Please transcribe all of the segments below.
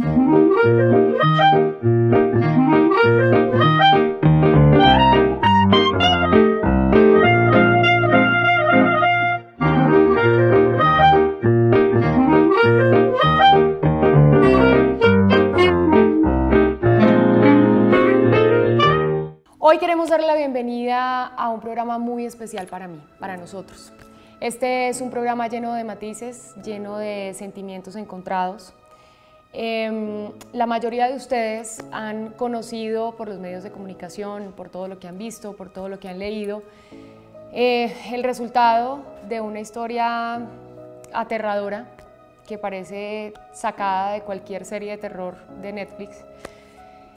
Hoy queremos darle la bienvenida a un programa muy especial para mí, para nosotros. Este es un programa lleno de matices, lleno de sentimientos encontrados. Em, la mayoría de ustedes han conocido por los medios de comunicación, por todo lo que han visto, por todo lo que han leído, eh, el resultado de una historia aterradora que parece sacada de cualquier serie de terror de Netflix.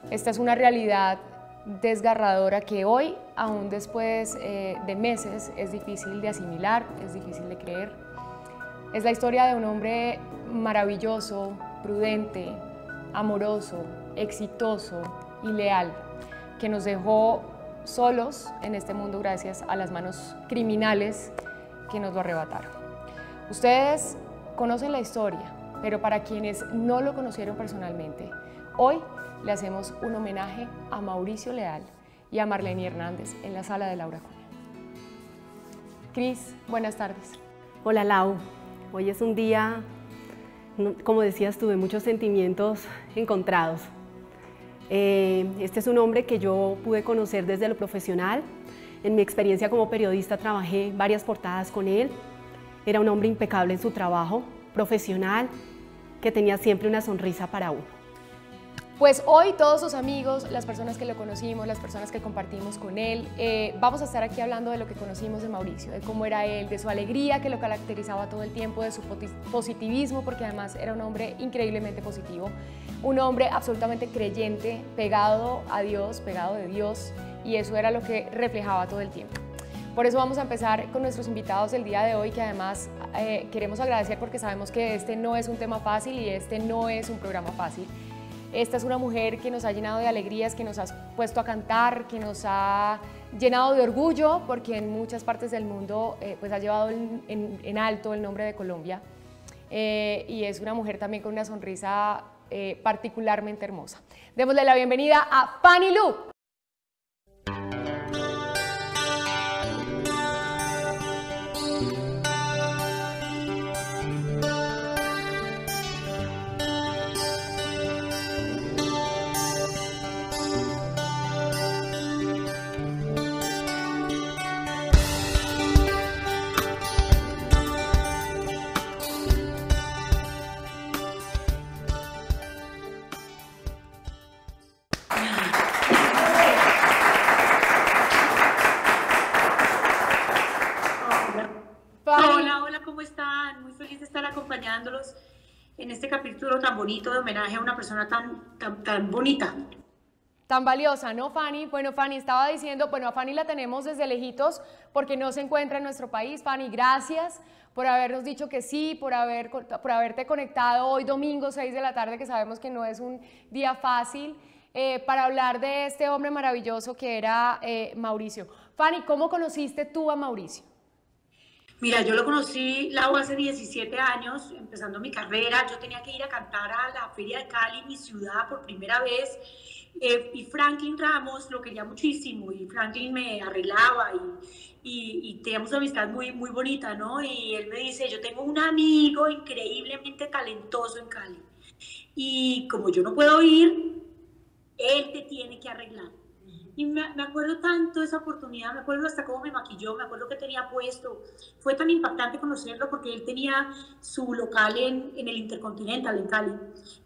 Esta es una realidad desgarradora que hoy, aún después eh, de meses, es difícil de asimilar, es difícil de creer. Es la historia de un hombre maravilloso, prudente, amoroso, exitoso y leal, que nos dejó solos en este mundo gracias a las manos criminales que nos lo arrebataron. Ustedes conocen la historia, pero para quienes no lo conocieron personalmente, hoy le hacemos un homenaje a Mauricio Leal y a Marlene Hernández en la sala de Laura Cunha. Cris, buenas tardes. Hola Lau, hoy es un día, como decías, tuve muchos sentimientos encontrados. Eh, este es un hombre que yo pude conocer desde lo profesional. En mi experiencia como periodista trabajé varias portadas con él. Era un hombre impecable en su trabajo, profesional, que tenía siempre una sonrisa para uno. Pues hoy todos sus amigos, las personas que lo conocimos, las personas que compartimos con él, eh, vamos a estar aquí hablando de lo que conocimos de Mauricio, de cómo era él, de su alegría que lo caracterizaba todo el tiempo, de su positivismo, porque además era un hombre increíblemente positivo, un hombre absolutamente creyente, pegado a Dios, pegado de Dios, y eso era lo que reflejaba todo el tiempo. Por eso vamos a empezar con nuestros invitados del día de hoy, que además eh, queremos agradecer porque sabemos que este no es un tema fácil y este no es un programa fácil. Esta es una mujer que nos ha llenado de alegrías, que nos ha puesto a cantar, que nos ha llenado de orgullo, porque en muchas partes del mundo eh, pues ha llevado en, alto el nombre de Colombia. Eh, y es una mujer también con una sonrisa eh, particularmente hermosa. Démosle la bienvenida a Fanny Lu. Este capítulo tan bonito de homenaje a una persona tan, tan, tan bonita. Tan valiosa, ¿no, Fanny? Bueno, Fanny estaba diciendo, bueno, a Fanny la tenemos desde lejitos porque no se encuentra en nuestro país. Fanny, gracias por habernos dicho que sí, por, haber, por haberte conectado hoy domingo 6 de la tarde, que sabemos que no es un día fácil, eh, para hablar de este hombre maravilloso que era eh, Mauricio. Fanny, ¿cómo conociste tú a Mauricio? Mira, yo lo conocí, Lau, hace 17 años, empezando mi carrera. Yo tenía que ir a cantar a la Feria de Cali, mi ciudad, por primera vez. Eh, y Franklin Ramos lo quería muchísimo y Franklin me arreglaba y, teníamos una amistad muy, muy bonita, ¿no? Y él me dice, yo tengo un amigo increíblemente talentoso en Cali y como yo no puedo ir, él te tiene que arreglar. Y me, acuerdo tanto esa oportunidad, me acuerdo hasta cómo me maquilló, me acuerdo que tenía puesto. Fue tan impactante conocerlo porque él tenía su local en, en el Intercontinental, en Cali.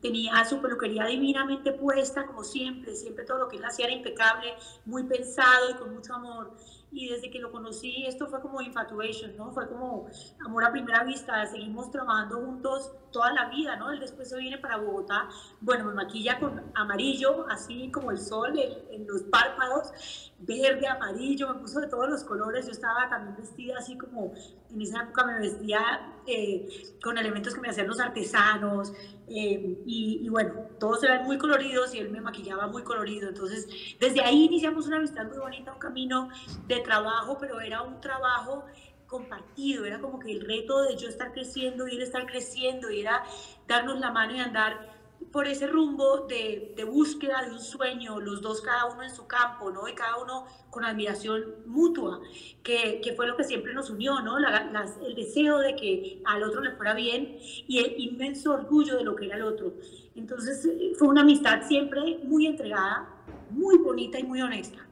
Tenía su peluquería divinamente puesta, como siempre. Siempre todo lo que él hacía era impecable, muy pensado y con mucho amor y desde que lo conocí esto fue como infatuation, ¿no? Fue como amor a primera vista, seguimos trabajando juntos toda la vida, ¿no? Él después se viene para Bogotá, bueno, me maquilla con amarillo, así como el sol en, los párpados, verde, amarillo, me puso de todos los colores, yo estaba también vestida así como, en esa época me vestía eh, con elementos que me hacían los artesanos, eh, y, bueno, todos eran muy coloridos y él me maquillaba muy colorido, entonces desde ahí iniciamos una amistad muy bonita, un camino de trabajo, pero era un trabajo compartido, era como que el reto de yo estar creciendo y él estar creciendo, y era darnos la mano y andar por ese rumbo de, de, búsqueda de un sueño, los dos cada uno en su campo, ¿no? Y cada uno con admiración mutua, que, que fue lo que siempre nos unió, ¿no? el deseo de que al otro le fuera bien y el inmenso orgullo de lo que era el otro. Entonces fue una amistad siempre muy entregada, muy bonita y muy honesta.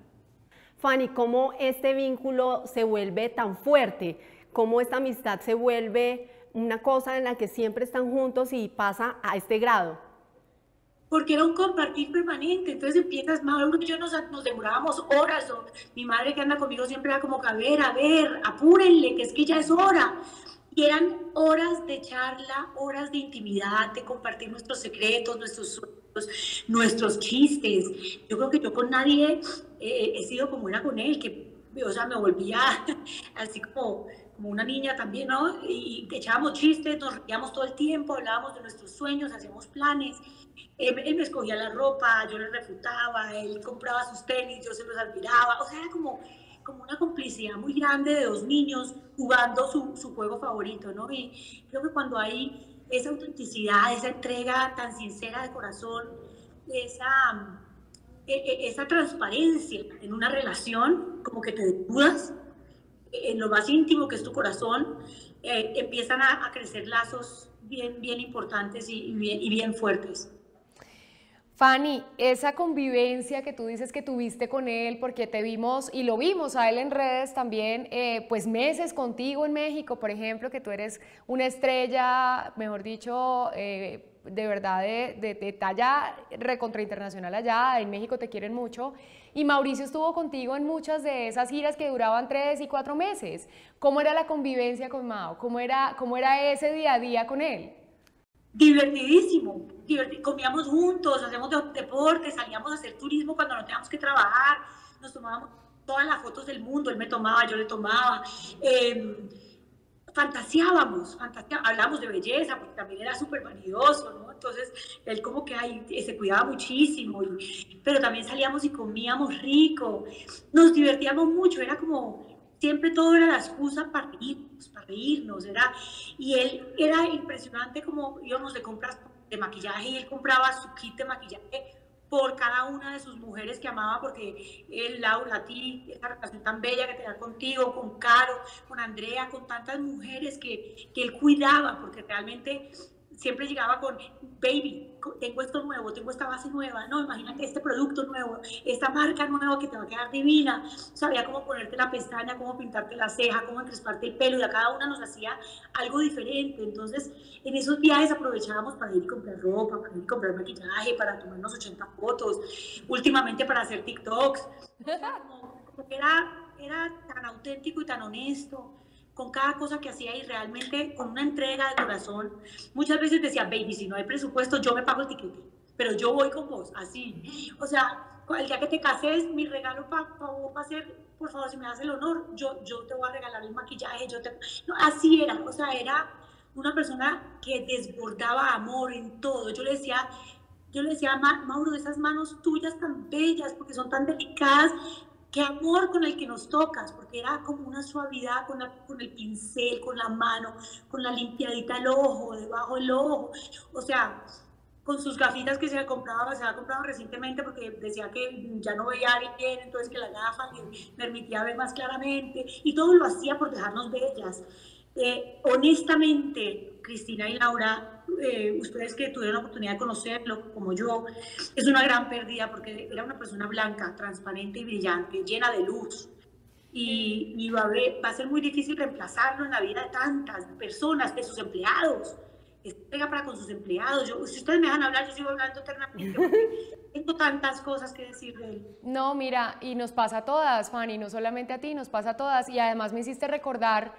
Fanny, ¿cómo este vínculo se vuelve tan fuerte? ¿Cómo esta amistad se vuelve una cosa en la que siempre están juntos y pasa a este grado? Porque era un compartir permanente. Entonces empiezas, Mauro y yo nos, nos demorábamos horas. O, mi madre que anda conmigo siempre era como, a ver, a ver, apúrenle, que es que ya es hora. Y eran horas de charla, horas de intimidad, de compartir nuestros secretos, nuestros sueños, nuestros chistes. Yo creo que yo con nadie eh, he sido como era con él, que, o sea, me volvía así como como una niña también, ¿no? Y, echábamos chistes, nos reíamos todo el tiempo, hablábamos de nuestros sueños, hacíamos planes. Él, él, me escogía la ropa, yo le refutaba, él compraba sus tenis, yo se los admiraba. O sea, era como, como una complicidad muy grande de dos niños jugando su, su juego favorito, ¿no? Y creo que cuando hay esa autenticidad, esa entrega tan sincera de corazón, esa, e, e, esa transparencia en una relación, como que te dudas en lo más íntimo que es tu corazón, eh, empiezan a, crecer lazos bien, bien importantes y, bien, fuertes. Fanny, esa convivencia que tú dices que tuviste con él, porque te vimos y lo vimos a él en redes también, eh, pues meses contigo en México, por ejemplo, que tú eres una estrella, mejor dicho, eh, de verdad de, de, talla recontra internacional allá, en México te quieren mucho. Y Mauricio estuvo contigo en muchas de esas giras que duraban tres y cuatro meses. ¿Cómo era la convivencia con Mao? ¿Cómo era, cómo era ese día a día con él? Divertidísimo. comíamos juntos, hacíamos deporte, salíamos a hacer turismo cuando no teníamos que trabajar, nos tomábamos todas las fotos del mundo, él me tomaba, yo le tomaba. Eh, fantaseábamos, hablamos de belleza, porque también era súper vanidoso, ¿no? Entonces, él como que ahí se cuidaba muchísimo, pero también salíamos y comíamos rico, nos divertíamos mucho, era como, siempre todo era la excusa para reírnos, para reírnos, era, y él era impresionante como íbamos de compras de maquillaje y él compraba su kit de maquillaje por cada una de sus mujeres que amaba, porque él, Laura, a ti, esta relación tan bella que tenía contigo, con Caro, con Andrea, con tantas mujeres que, que él cuidaba, porque realmente siempre llegaba con, baby, tengo esto nuevo, tengo esta base nueva, no, imagínate este producto nuevo, esta marca nueva que te va a quedar divina, sabía cómo ponerte la pestaña, cómo pintarte la ceja, cómo encresparte el pelo, y a cada una nos hacía algo diferente, entonces en esos viajes aprovechábamos para ir a comprar ropa, para ir a comprar maquillaje, para tomarnos 80 fotos, últimamente para hacer TikToks, era, era tan auténtico y tan honesto, con cada cosa que hacía y realmente con una entrega de corazón. Muchas veces decía, baby, si no hay presupuesto, yo me pago el tiquete, pero yo voy con vos, así. O sea, el día que te cases, mi regalo para vos va ser, por favor, si me das el honor, yo, yo te voy a regalar el maquillaje, yo te... No, así era, o sea, era una persona que desbordaba amor en todo. Yo le decía, yo le decía, Mauro, esas manos tuyas tan bellas, porque son tan delicadas, qué amor con el que nos tocas, porque era como una suavidad con, el pincel, con la mano, con la limpiadita del ojo, debajo del ojo. O sea, con sus gafitas que se ha comprado, se ha comprado recientemente porque decía que ya no veía bien, entonces que la gafa le permitía ver más claramente y todo lo hacía por dejarnos bellas. Eh, honestamente, Cristina y Laura, eh, ustedes que tuvieron la oportunidad de conocerlo como yo, es una gran pérdida porque era una persona blanca, transparente y brillante, llena de luz. Y, va, a va, a ser muy difícil reemplazarlo en la vida de tantas personas, de sus empleados. Pega para con sus empleados. Yo, si ustedes me dejan hablar, yo sigo hablando eternamente. Tengo tantas cosas que decir de él. No, mira, y nos pasa a todas, Fanny, no solamente a ti, nos pasa a todas. Y además me hiciste recordar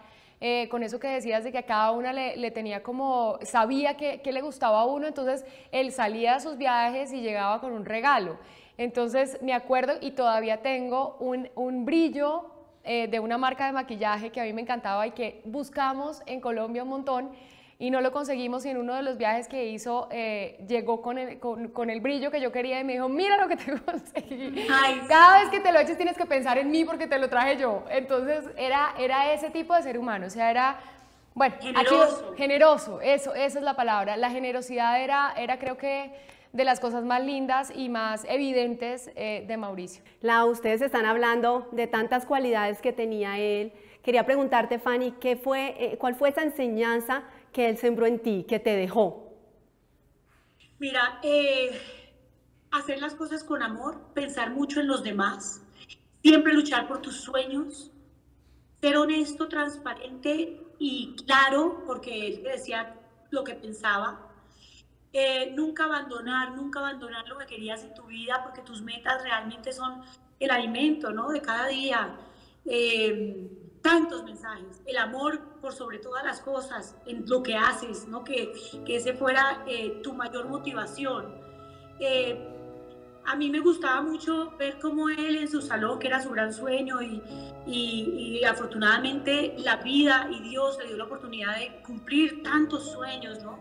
eh, con eso que decías de que a cada una le, tenía como, sabía que, le gustaba a uno, entonces él salía a sus viajes y llegaba con un regalo. Entonces me acuerdo y todavía tengo un, un brillo eh, de una marca de maquillaje que a mí me encantaba y que buscamos en Colombia un montón y no lo conseguimos y en uno de los viajes que hizo eh, llegó con el, con, el, brillo que yo quería y me dijo, mira lo que te conseguí. Cada vez que te lo eches tienes que pensar en mí porque te lo traje yo. Entonces era, era ese tipo de ser humano, o sea, era Bueno, generoso. generoso, eso, esa es la palabra. La generosidad era, era creo que de las cosas más lindas y más evidentes eh, de Mauricio. La, ustedes están hablando de tantas cualidades que tenía él. Quería preguntarte, Fanny, ¿qué fue, eh, ¿cuál fue esa enseñanza que él sembró en ti, que te dejó? Mira, eh, hacer las cosas con amor, pensar mucho en los demás, siempre luchar por tus sueños, ser honesto, transparente y claro, porque él decía lo que pensaba, eh, nunca abandonar, nunca abandonar lo que querías en tu vida, porque tus metas realmente son el alimento, ¿no? De cada día. Eh, tantos mensajes, el amor por sobre todas las cosas, en lo que haces, ¿no? Que, que ese fuera eh, tu mayor motivación. a mí me gustaba mucho ver cómo él en su salón, que era su gran sueño, y, y, y, afortunadamente la vida y Dios le dio la oportunidad de cumplir tantos sueños, ¿no?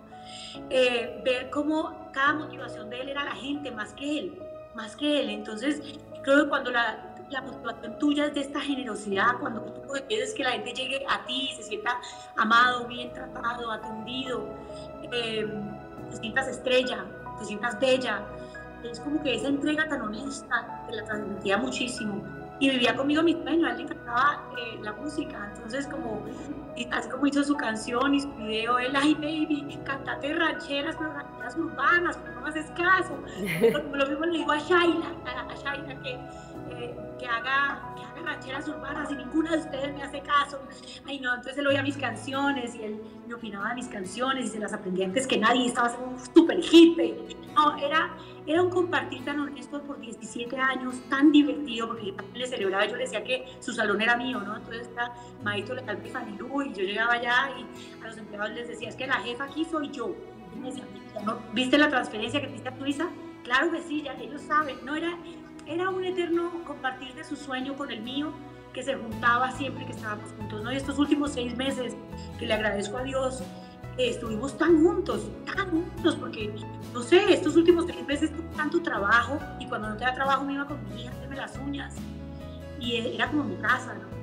Eh, ver cómo cada motivación de él era la gente más que él, más que él. Entonces, creo que cuando la, la motivación tuya es de esta generosidad, cuando tú quieres que la gente llegue a ti, se sienta amado, bien tratado, atendido, eh, te sientas estrella, te sientas bella, es como que esa entrega tan honesta te la transmitía muchísimo. Y vivía conmigo mi sueño, a él le encantaba eh, la música, entonces como, así como hizo su canción y su video, él, ay baby, cantate rancheras, pero rancheras urbanas, pero no haces caso. Lo, mismo le digo a Shaila, a, Shaila que, que, haga, que haga rancheras urbanas y ninguna de ustedes me hace caso. Ay no, entonces él oía mis canciones y él me opinaba de mis canciones y se las aprendía antes que nadie, estaba haciendo un super hit. No, era era un compartir tan honesto por 17 años, tan divertido, porque yo también le celebraba, yo le decía que su salón era mío, ¿no? Entonces está Maito le Fanilú y yo llegaba allá y a los empleados les decía, es que la jefa aquí soy yo. Y me decía, ¿viste la transferencia que te hiciste a Suiza? Claro que sí, ya ellos saben, ¿no? Era, era un eterno compartir de su sueño con el mío, que se juntaba siempre que estábamos juntos, ¿no? Y estos últimos seis meses, que le agradezco a Dios, estuvimos tan juntos, tan juntos, porque, no sé, estos últimos tres meses tuve tanto trabajo y cuando no tenía trabajo me iba con mi hija a hacerme las uñas y era como mi casa, ¿no?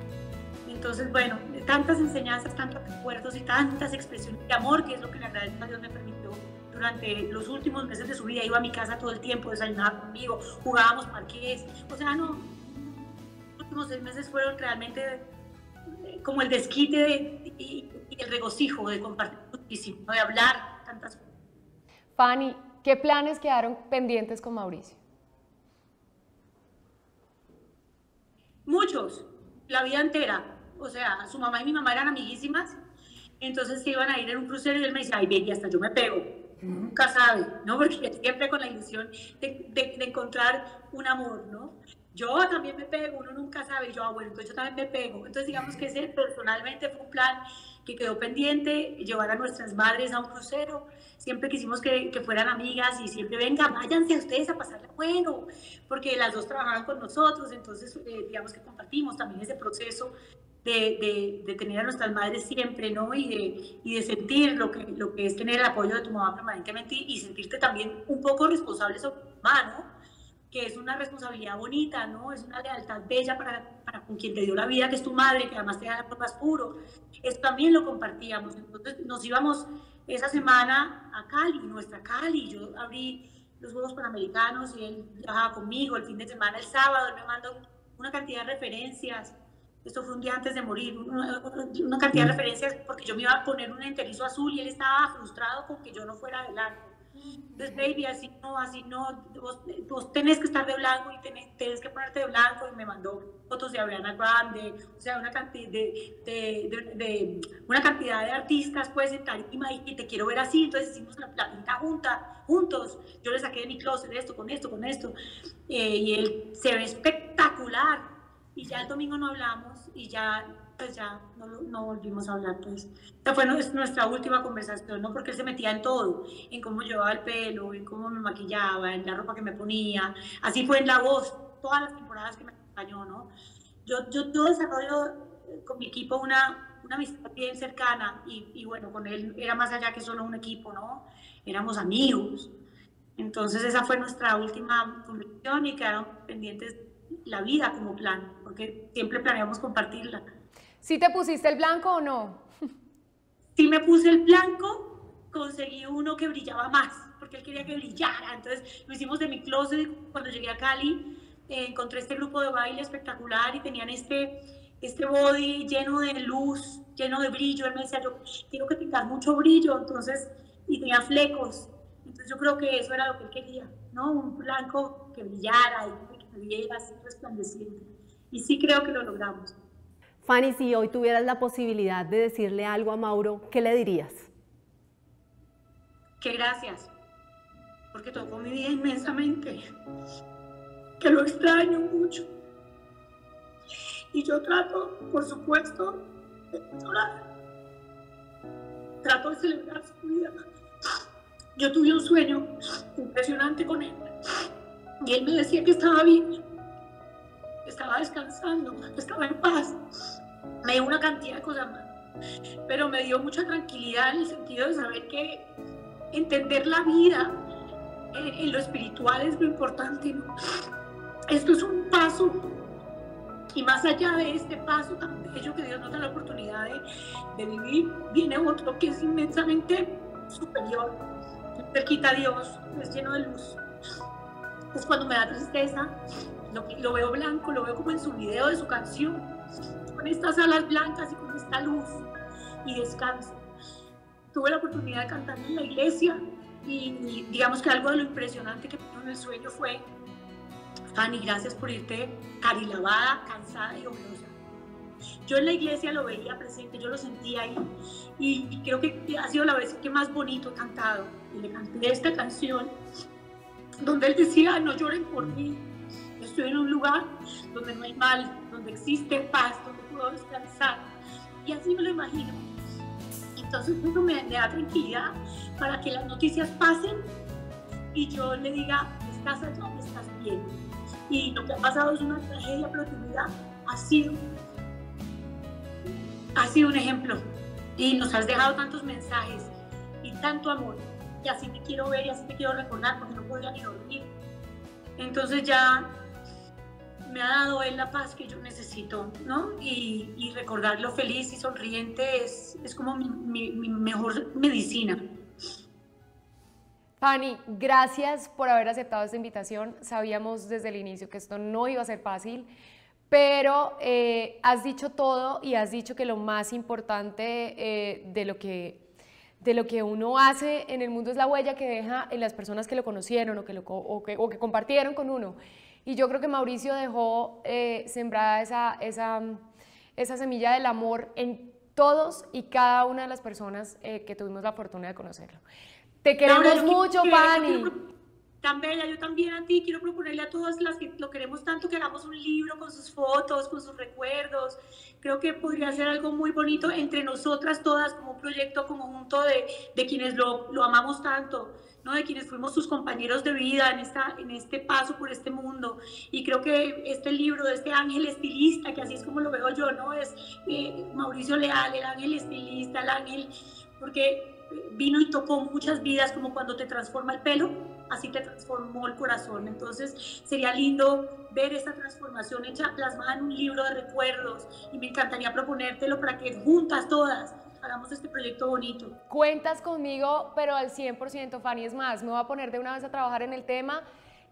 Entonces, bueno, tantas enseñanzas, tantos recuerdos y tantas expresiones de amor, que es lo que le agradezco a Dios me permitió durante los últimos meses de su vida. Iba a mi casa todo el tiempo, desayunaba conmigo, jugábamos parques, o sea, no, los últimos seis meses fueron realmente eh, como el desquite de, y, y el regocijo de compartir muchísimo, de hablar tantas cosas. Fanny, ¿qué planes quedaron pendientes con Mauricio? Muchos, la vida entera. O sea, su mamá y mi mamá eran amiguísimas, entonces se iban a ir en un crucero y él me decía, ay, baby, hasta yo me pego. Nunca sabe, ¿no? Porque siempre con la ilusión de, de, de encontrar un amor, ¿no? yo también me pego, uno nunca sabe, yo, ah, bueno, entonces yo también me pego. Entonces digamos que ese personalmente fue un plan que quedó pendiente, llevar a nuestras madres a un crucero. Siempre quisimos que, que fueran amigas y siempre, venga, váyanse a ustedes a pasarla bueno, porque las dos trabajaban con nosotros, entonces eh, digamos que compartimos también ese proceso de, de, de, tener a nuestras madres siempre, ¿no? Y de, y de sentir lo que, lo que es tener el apoyo de tu mamá permanentemente y, sentirte también un poco responsable sobre tu mamá, ¿no? que es una responsabilidad bonita, ¿no? Es una lealtad bella para, para con quien te dio la vida, que es tu madre, que además te da por más puro. Eso también lo compartíamos. Entonces nos íbamos esa semana a Cali, nuestra Cali. Yo abrí los Juegos Panamericanos y él trabajaba conmigo el fin de semana, el sábado, él me mandó una cantidad de referencias. Esto fue un día antes de morir, una, una cantidad de referencias porque yo me iba a poner un enterizo azul y él estaba frustrado con que yo no fuera adelante entonces, baby, así no, así no, vos, tenés que estar de blanco y tenés, tenés, que ponerte de blanco. Y me mandó fotos de Ariana Grande, o sea, una cantidad de, de, de, una cantidad de artistas, pues, en tarima y, y, te quiero ver así. Entonces hicimos la, la, pinta junta, juntos. Yo le saqué de mi closet esto, con esto, con esto. Eh, y él se ve espectacular. Y ya el domingo no hablamos y ya pues ya no, no, volvimos a hablar, pues. Esta fue nuestra última conversación, ¿no? Porque él se metía en todo, en cómo llevaba el pelo, en cómo me maquillaba, en la ropa que me ponía. Así fue en la voz, todas las temporadas que me acompañó, ¿no? Yo, yo, yo desarrollo eh, con mi equipo una, una amistad bien cercana y, y, bueno, con él era más allá que solo un equipo, ¿no? Éramos amigos. Entonces esa fue nuestra última conversación y quedaron pendientes la vida como plan, porque siempre planeamos compartirla. ¿Sí te pusiste el blanco o no? si me puse el blanco, conseguí uno que brillaba más, porque él quería que brillara. Entonces lo hicimos de mi closet. Cuando llegué a Cali, eh, encontré este grupo de baile espectacular y tenían este, este body lleno de luz, lleno de brillo. Él me decía, yo quiero que tengas mucho brillo. Entonces, y tenía flecos. Entonces yo creo que eso era lo que él quería, ¿no? Un blanco que brillara y que me viera así resplandeciente. Y sí creo que lo logramos. Fanny, si hoy tuvieras la posibilidad de decirle algo a Mauro, ¿qué le dirías? Que gracias, porque tocó mi vida inmensamente, que lo extraño mucho. Y yo trato, por supuesto, de llorar. Trato de celebrar su vida. Yo tuve un sueño impresionante con él. Y él me decía que estaba bien, estaba descansando, estaba en paz. Me dio una cantidad de cosas más, pero me dio mucha tranquilidad en el sentido de saber que entender la vida eh, en, lo espiritual es lo importante. Esto es un paso y más allá de este paso tan bello que Dios nos da la oportunidad de, de vivir, viene otro que es inmensamente superior. Cerquita a Dios, es lleno de luz. Es cuando me da tristeza, lo, veo blanco, lo veo como en su video de su canción, con estas alas blancas y con esta luz, y descanso. Tuve la oportunidad de cantar en la iglesia y, digamos que algo de lo impresionante que tuve en el sueño fue, Fanny, gracias por irte carilavada, cansada y obrosa. Yo en la iglesia lo veía presente, yo lo sentía ahí y, creo que ha sido la vez que más bonito he cantado. Y le canté esta canción donde él decía, no lloren por mí, estoy en un lugar donde no hay mal, donde existe paz, donde puedo descansar. Y así me lo imagino. Entonces eso me, da tranquilidad para que las noticias pasen y yo le diga, estás allá, estás bien. Y lo que ha pasado es una tragedia, pero tu vida ha sido, ha sido un ejemplo. Y nos has dejado tantos mensajes y tanto amor. Y así te quiero ver y así te quiero recordar porque no podría ni dormir. Entonces ya me ha dado él la paz que yo necesito, ¿no? Y, recordarlo feliz y sonriente es, es como mi, mi, mejor medicina. Fanny, gracias por haber aceptado esta invitación. Sabíamos desde el inicio que esto no iba a ser fácil, pero eh, has dicho todo y has dicho que lo más importante eh, de, lo que, de lo que uno hace en el mundo es la huella que deja en las personas que lo conocieron o que, lo, o que, o que compartieron con uno. Y yo creo que Mauricio dejó eh, sembrada esa, esa, esa, semilla del amor en todos y cada una de las personas eh, que tuvimos la fortuna de conocerlo. Te queremos mucho, Pani. Tan bella, yo también a ti quiero proponerle a todas las que lo queremos tanto que hagamos un libro con sus fotos, con sus recuerdos. Creo que podría ser algo muy bonito entre nosotras todas como un proyecto conjunto de, de quienes lo, lo amamos tanto. ¿no? de quienes fuimos sus compañeros de vida en, esta, en este paso por este mundo. Y creo que este libro de este ángel estilista, que así es como lo veo yo, ¿no? es eh, Mauricio Leal, el ángel estilista, el ángel, porque vino y tocó muchas vidas, como cuando te transforma el pelo, así te transformó el corazón. Entonces sería lindo ver esta transformación hecha, plasmada en un libro de recuerdos y me encantaría proponértelo para que juntas todas hagamos este proyecto bonito. Cuentas conmigo, pero al 100%, Fanny, es más, me voy a poner de una vez a trabajar en el tema.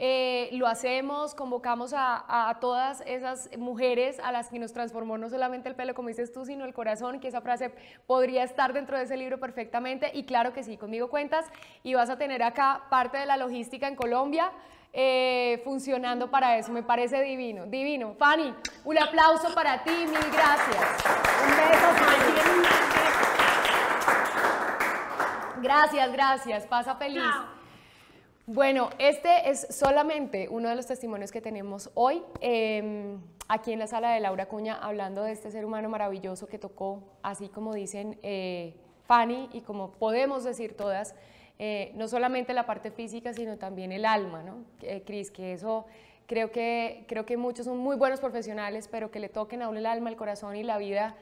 Eh, lo hacemos, convocamos a, todas esas mujeres a las que nos transformó no solamente el pelo, como dices tú, sino el corazón, que esa frase podría estar dentro de ese libro perfectamente. Y claro que sí, conmigo cuentas y vas a tener acá parte de la logística en Colombia. Eh, funcionando para eso, me parece divino, divino. Fanny, un aplauso para ti, mil gracias. Un beso, Fanny. Gracias, gracias. Pasa feliz. Bueno, este es solamente uno de los testimonios que tenemos hoy em, aquí en la sala de Laura Cuña, hablando de este ser humano maravilloso que tocó, así como dicen eh, Fanny y como podemos decir todas, eh, no solamente la parte física, sino también el alma, ¿no? Eh, Cris, que eso creo que, creo que muchos son muy buenos profesionales, pero que le toquen a uno el alma, el corazón y la vida,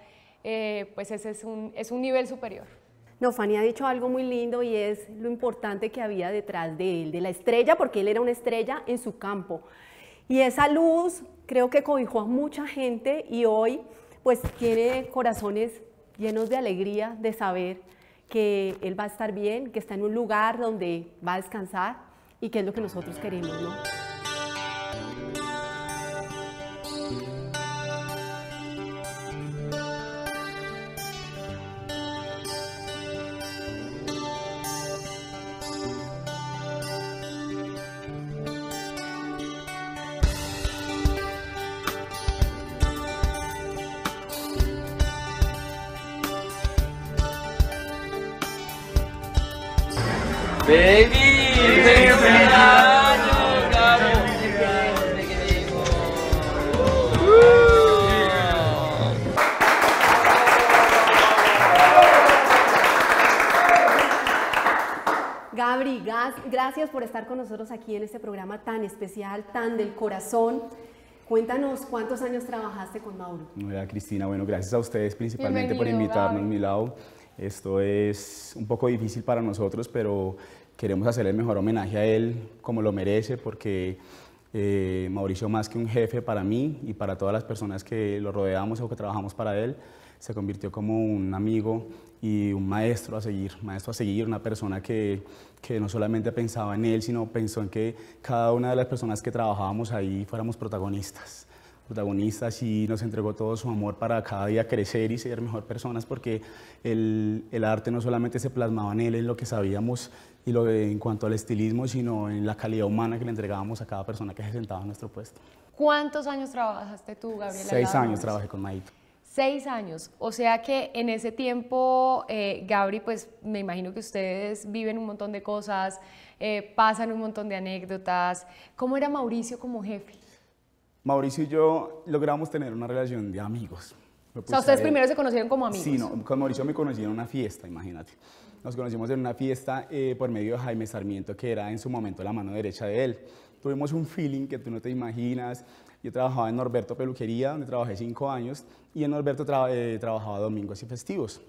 pues ese es un, es un nivel superior. No, Fanny ha dicho algo muy lindo y es lo importante que había detrás de él, de la estrella, porque él era una estrella en su campo. Y esa luz creo que cobijó a mucha gente y hoy pues tiene corazones llenos de alegría de saber que él va a estar bien, que está en un lugar donde va a descansar y que es lo que nosotros queremos, ¿no? Baby, feliz año, Gabo. Gabri, gas- gracias por estar con nosotros aquí en este programa tan especial, tan del corazón. Cuéntanos cuántos años trabajaste con Mauro. Hola Cristina, bueno, gracias a ustedes principalmente por Bienvenido, invitarnos a Gaby. mi lado. Esto es un poco difícil para nosotros, pero queremos hacer el mejor homenaje a él como lo merece, porque eh, Mauricio más que un jefe para mí y para todas las personas que lo rodeamos o que trabajamos para él, se convirtió como un amigo y un maestro a seguir, maestro a seguir, una persona que, que no solamente pensaba en él, sino pensó en que cada una de las personas que trabajábamos ahí fuéramos protagonistas protagonistas y nos entregó todo su amor para cada día crecer y ser mejor personas porque el, el arte no solamente se plasmaba en él, en lo que sabíamos y lo de- en cuanto al estilismo, sino en la calidad humana que le entregábamos a cada persona que se sentaba en nuestro puesto. ¿Cuántos años trabajaste tú, Gabriela? Seis años trabajé con Maito. Seis años. O sea que en ese tiempo, eh, Gabri, pues me imagino que ustedes viven un montón de cosas, eh, pasan un montón de anécdotas. ¿Cómo era Mauricio como jefe? Mauricio y yo logramos tener una relación de amigos. O sea, ustedes primero se conocieron como amigos. Sí, no, con Mauricio me conocí en una fiesta, imagínate. Nos conocimos en una fiesta eh, por medio de Jaime Sarmiento, que era en su momento la mano derecha de él. Tuvimos un feeling que tú no te imaginas. Yo trabajaba en Norberto Peluquería, donde trabajé cinco años, y en Norberto tra- eh, trabajaba domingos y festivos.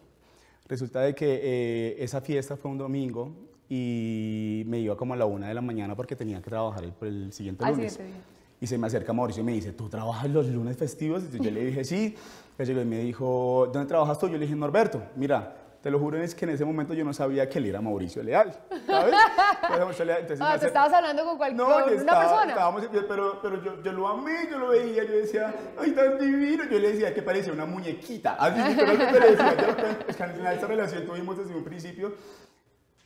Resulta de que eh, esa fiesta fue un domingo y me iba como a la una de la mañana porque tenía que trabajar el, el siguiente Al lunes. siguiente día. Y se me acerca Mauricio y me dice, ¿tú trabajas los lunes festivos? Y yo le dije, sí. Él llegó y me dijo, ¿dónde trabajas tú? Yo le dije, Norberto, mira, te lo juro es que en ese momento yo no sabía que él era Mauricio Leal, ¿sabes? Pues, Mauricio Leal, entonces Ah, te estabas hablando con, cual- no, con una estaba- persona. Estábamos, pero pero yo, yo lo amé, yo lo veía, yo decía, ay, tan divino. Yo le decía que parecía una muñequita. Así que parecía. Yo, es que al final esa relación tuvimos desde un principio.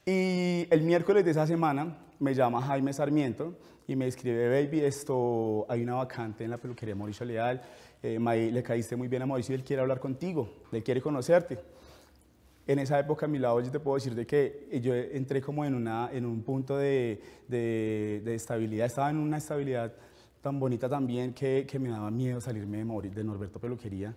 Y el miércoles de esa semana me llama Jaime Sarmiento y me escribe, baby, esto, hay una vacante en la peluquería Mauricio Leal, eh, le caíste muy bien a Mauricio él quiere hablar contigo, él quiere conocerte. En esa época a mi lado yo te puedo decir de que yo entré como en, una, en un punto de, de, estabilidad, estaba en una estabilidad tan bonita también que, que me daba miedo salirme de, Mauri- de Norberto Peluquería,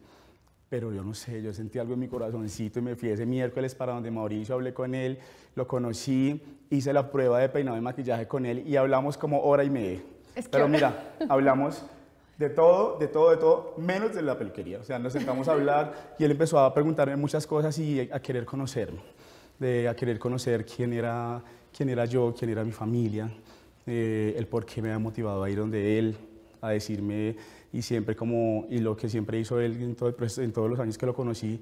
pero yo no sé, yo sentí algo en mi corazoncito y me fui ese miércoles para donde Mauricio, hablé con él, lo conocí, hice la prueba de peinado y maquillaje con él y hablamos como hora y media. Es que pero mira, hablamos de todo, de todo, de todo, menos de la peluquería. O sea, nos sentamos a hablar y él empezó a preguntarme muchas cosas y a querer conocerme, de, a querer conocer quién era, quién era yo, quién era mi familia, eh, el por qué me había motivado a ir donde él, a decirme y siempre como, y lo que siempre hizo él en, todo en todos los años que lo conocí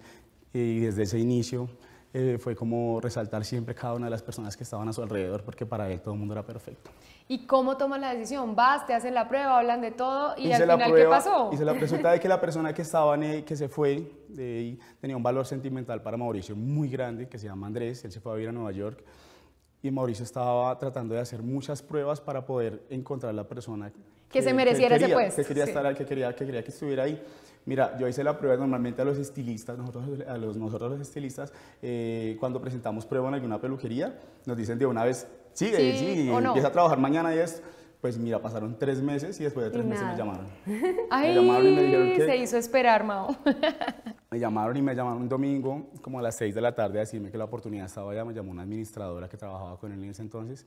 y desde ese inicio eh, fue como resaltar siempre cada una de las personas que estaban a su alrededor porque para él todo el mundo era perfecto. ¿Y cómo toman la decisión? Vas, te hacen la prueba, hablan de todo y Hice al la final, prueba, ¿qué pasó? Hice la resulta de que la persona que estaba, que se fue, ahí, tenía un valor sentimental para Mauricio muy grande, que se llama Andrés, él se fue a vivir a Nueva York, y Mauricio estaba tratando de hacer muchas pruebas para poder encontrar la persona Que se mereciera ese quería, puesto, que quería sí. estar que quería, que quería que estuviera ahí. Mira, yo hice la prueba normalmente a los estilistas, nosotros, a los, nosotros los estilistas, eh, cuando presentamos prueba en alguna peluquería, nos dicen de una vez, sí, eh, Sí sí, no. empieza a trabajar mañana y es, pues mira, pasaron tres meses y después de tres meses me llamaron. Ay, llamaron y me dijeron que- se hizo esperar, Mao. Me llamaron y me llamaron un domingo, como a las 6 de la tarde, a decirme que la oportunidad estaba allá. Me llamó una administradora que trabajaba con él en ese entonces.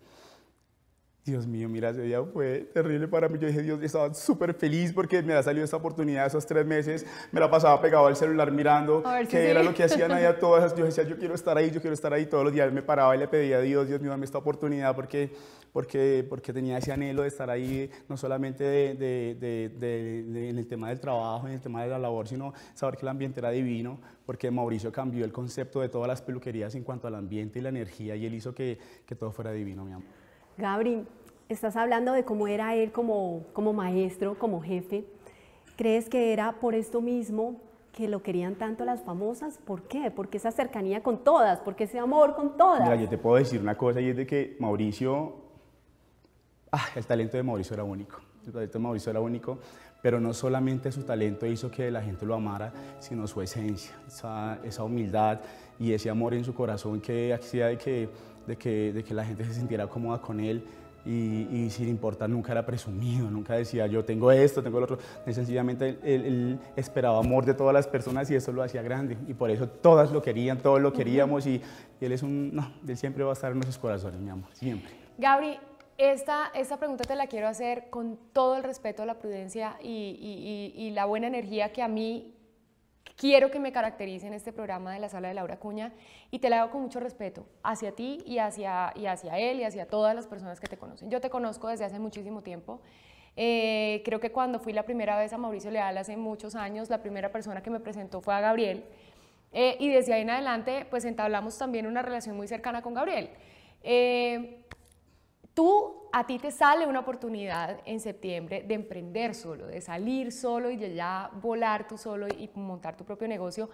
Dios mío, mira, ese día fue terrible para mí. Yo dije, Dios, estaba súper feliz porque me ha salido esta oportunidad esos tres meses. Me la pasaba pegado al celular mirando qué era lo que hacían allá todas. Yo decía, yo quiero estar ahí, yo quiero estar ahí. Todos los días me paraba y le pedía a Dios, Dios mío, dame esta oportunidad porque, porque, porque tenía ese anhelo de estar ahí, no solamente de, de, de, en el tema del trabajo, en el tema de la labor, sino saber que el ambiente era divino, porque Mauricio cambió el concepto de todas las peluquerías en cuanto al ambiente y la energía y él hizo que, que todo fuera divino, mi amor. Gabri, estás hablando de cómo era él como, como maestro, como jefe. ¿Crees que era por esto mismo que lo querían tanto las famosas? ¿Por qué? Porque esa cercanía con todas, porque ese amor con todas. Mira, yo te puedo decir una cosa y es de que Mauricio, ah, el talento de Mauricio era único. El talento de Mauricio era único, pero no solamente su talento hizo que la gente lo amara, sino su esencia, esa, esa humildad y ese amor en su corazón que hacía de que de que, de que la gente se sintiera cómoda con él y, sin importar, nunca era presumido, nunca decía yo tengo esto, tengo lo otro. Sencillamente él, esperaba amor de todas las personas y eso lo hacía grande. Y por eso todas lo querían, todos lo queríamos y, él es un, no, él siempre va a estar en nuestros corazones, mi amor, siempre. Gabri, esta, esta pregunta te la quiero hacer con todo el respeto, la prudencia y, y la buena energía que a mí quiero que me caracterice en este programa de la sala de Laura Cuña y te la hago con mucho respeto hacia ti y hacia, y hacia él y hacia todas las personas que te conocen. Yo te conozco desde hace muchísimo tiempo. Eh, creo que cuando fui la primera vez a Mauricio Leal hace muchos años, la primera persona que me presentó fue a Gabriel. Eh, y desde ahí en adelante, pues entablamos también una relación muy cercana con Gabriel. Eh, Tú, a ti te sale una oportunidad en septiembre de emprender solo, de salir solo y de ya volar tú solo y montar tu propio negocio.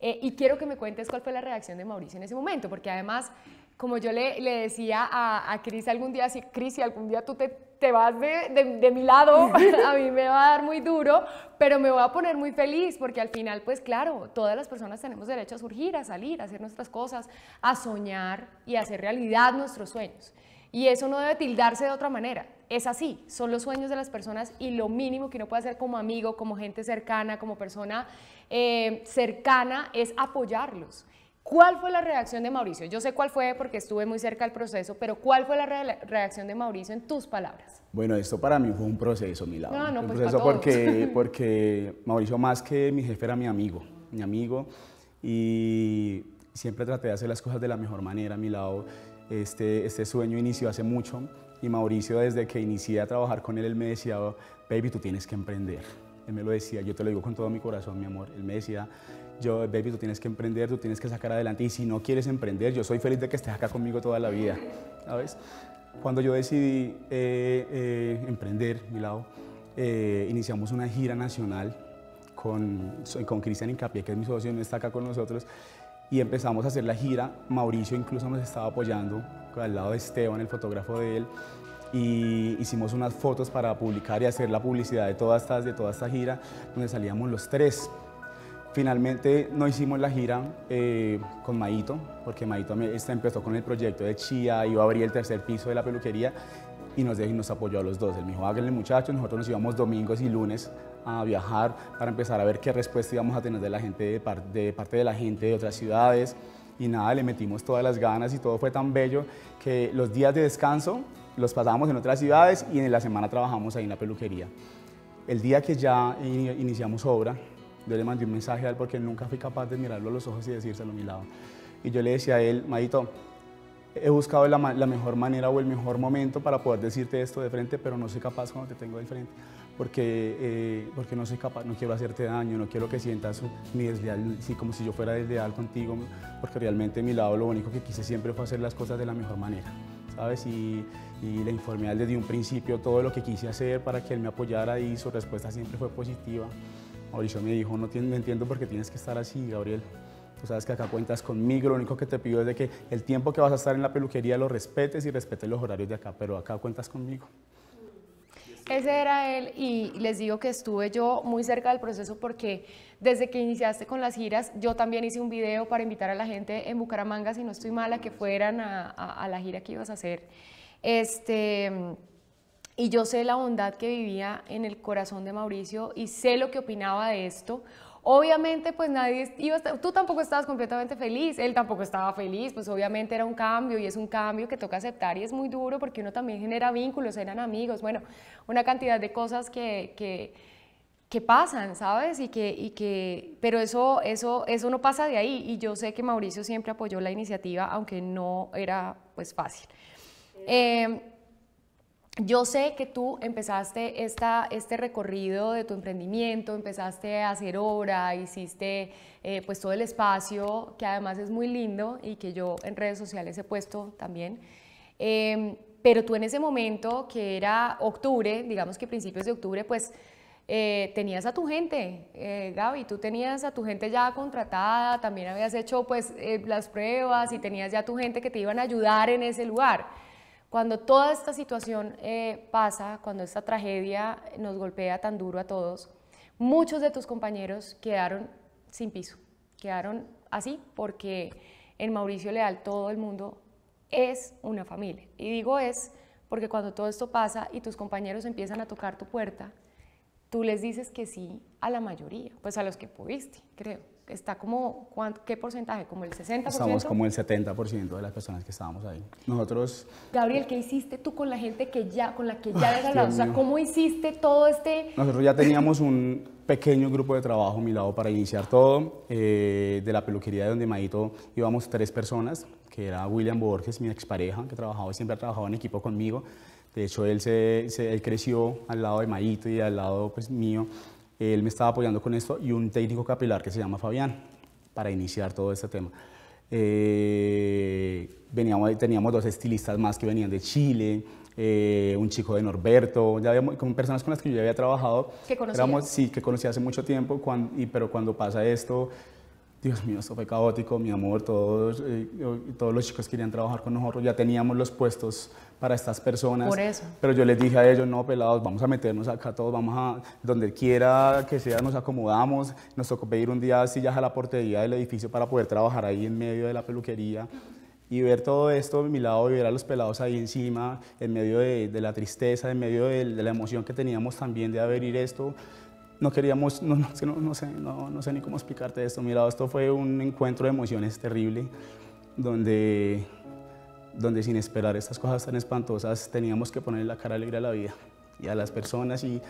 Eh, y quiero que me cuentes cuál fue la reacción de Mauricio en ese momento, porque además, como yo le, le decía a, a Cris algún día, si Cris, si algún día tú te, te vas de, de, de, mi lado, a mí me va a dar muy duro, pero me voy a poner muy feliz, porque al final, pues claro, todas las personas tenemos derecho a surgir, a salir, a hacer nuestras cosas, a soñar y a hacer realidad nuestros sueños. Y eso no debe tildarse de otra manera. Es así, son los sueños de las personas y lo mínimo que uno puede hacer como amigo, como gente cercana, como persona eh, cercana es apoyarlos. ¿Cuál fue la reacción de Mauricio? Yo sé cuál fue porque estuve muy cerca del proceso, pero ¿cuál fue la reacción de Mauricio en tus palabras? Bueno, esto para mí fue un proceso, mi lado. No, no, un pues proceso porque, porque Mauricio más que mi jefe era mi amigo, mi amigo, y siempre traté de hacer las cosas de la mejor manera mi lado este, este sueño inició hace mucho y Mauricio desde que inicié a trabajar con él, él me decía, baby, tú tienes que emprender. Él me lo decía, yo te lo digo con todo mi corazón, mi amor. Él me decía, yo, baby, tú tienes que emprender, tú tienes que sacar adelante y si no quieres emprender, yo soy feliz de que estés acá conmigo toda la vida, ¿sabes? Cuando yo decidí eh, eh, emprender, mi lado, eh, iniciamos una gira nacional con, con Cristian Incapié, que es mi socio, no está acá con nosotros, y empezamos a hacer la gira. Mauricio incluso nos estaba apoyando al lado de Esteban, el fotógrafo de él, y hicimos unas fotos para publicar y hacer la publicidad de toda esta, de toda esta gira, donde salíamos los tres. Finalmente no hicimos la gira eh, con Maito, porque Maito este empezó con el proyecto de Chía, iba a abrir el tercer piso de la peluquería y nos, y nos apoyó a los dos. Él me dijo, háganle muchachos, nosotros nos íbamos domingos y lunes a viajar para empezar a ver qué respuesta íbamos a tener de, la gente, de, parte de la gente de otras ciudades. Y nada, le metimos todas las ganas y todo fue tan bello que los días de descanso los pasábamos en otras ciudades y en la semana trabajamos ahí en la peluquería. El día que ya iniciamos obra, yo le mandé un mensaje a él porque nunca fui capaz de mirarlo a los ojos y decírselo a mi lado. Y yo le decía a él, Maito, he buscado la, mejor manera o el mejor momento para poder decirte esto de frente, pero no soy capaz cuando te tengo de frente, porque, eh, porque no soy capaz, no quiero hacerte daño, no quiero que sientas mi desleal, sí, como si yo fuera desleal contigo, porque realmente mi lado lo único que quise siempre fue hacer las cosas de la mejor manera, ¿sabes? Y, y le informé a él desde un principio todo lo que quise hacer para que él me apoyara y su respuesta siempre fue positiva. Mauricio me dijo, no, no entiendo por qué tienes que estar así, Gabriel. Tú sabes que acá cuentas conmigo, lo único que te pido es de que el tiempo que vas a estar en la peluquería lo respetes y respetes los horarios de acá, pero acá cuentas conmigo. Ese era él y les digo que estuve yo muy cerca del proceso porque desde que iniciaste con las giras, yo también hice un video para invitar a la gente en Bucaramanga, si no estoy mala, que fueran a, la gira que ibas a hacer. Este, y yo sé la bondad que vivía en el corazón de Mauricio y sé lo que opinaba de esto. Obviamente, pues nadie iba a estar, tú tampoco estabas completamente feliz, él tampoco estaba feliz, pues obviamente era un cambio y es un cambio que toca aceptar y es muy duro porque uno también genera vínculos, eran amigos, bueno, una cantidad de cosas que, que, que pasan, ¿sabes? Y que, y que, pero eso, eso, eso no pasa de ahí y yo sé que Mauricio siempre apoyó la iniciativa, aunque no era pues fácil. Eh, yo sé que tú empezaste esta, este recorrido de tu emprendimiento, empezaste a hacer obra, hiciste eh, pues todo el espacio, que además es muy lindo y que yo en redes sociales he puesto también. Em, pero tú en ese momento, que era octubre, digamos que principios de octubre, pues eh, tenías a tu gente, eh, Gaby, tú tenías a tu gente ya contratada, también habías hecho pues las pruebas y tenías ya tu gente que te iban a ayudar en ese lugar. Cuando toda esta situación eh, pasa, cuando esta tragedia nos golpea tan duro a todos, muchos de tus compañeros quedaron sin piso, quedaron así porque en Mauricio Leal todo el mundo es una familia. Y digo es porque cuando todo esto pasa y tus compañeros empiezan a tocar tu puerta, tú les dices que sí a la mayoría, pues a los que pudiste, creo está como, ¿qué porcentaje? ¿Como el 60%? Estamos como el 70% de las personas que estábamos ahí. Nosotros... Gabriel, ¿qué hiciste tú con la gente que ya, con la que ya habías hablado? O sea, ¿cómo hiciste todo este...? Nosotros ya teníamos un pequeño grupo de trabajo a mi lado para iniciar todo. Eh, de la peluquería de donde Maito íbamos tres personas, que era William Borges, mi expareja, que trabajaba, siempre ha trabajado en equipo conmigo. De hecho, él, se, él creció al lado de Maito y al lado pues, mío él me estaba apoyando con esto y un técnico capilar que se llama Fabián para iniciar todo este tema. Eh, veníamos, teníamos dos estilistas más que venían de Chile, eh, un chico de Norberto, ya habíamos, con personas con las que yo ya había trabajado. ¿Que conocías? Sí, que conocí hace mucho tiempo, y, pero cuando pasa esto, Dios mío, esto fue caótico, mi amor, todos, eh, todos los chicos querían trabajar con nosotros, ya teníamos los puestos para estas personas. Por eso. Pero yo les dije a ellos, no, pelados, vamos a meternos acá todos, vamos a, donde quiera que sea, nos acomodamos. Nos tocó pedir un día sillas a la portería del edificio para poder trabajar ahí en medio de la peluquería y ver todo esto a mi lado y ver a los pelados ahí encima, en medio de, la tristeza, en medio de, la emoción que teníamos también de haber ir esto. No queríamos, no, no, no, sé, no, no sé ni cómo explicarte esto. Mira, esto fue un encuentro de emociones terrible, donde donde sin esperar estas cosas tan espantosas teníamos que poner la cara alegre a la vida y a las personas y,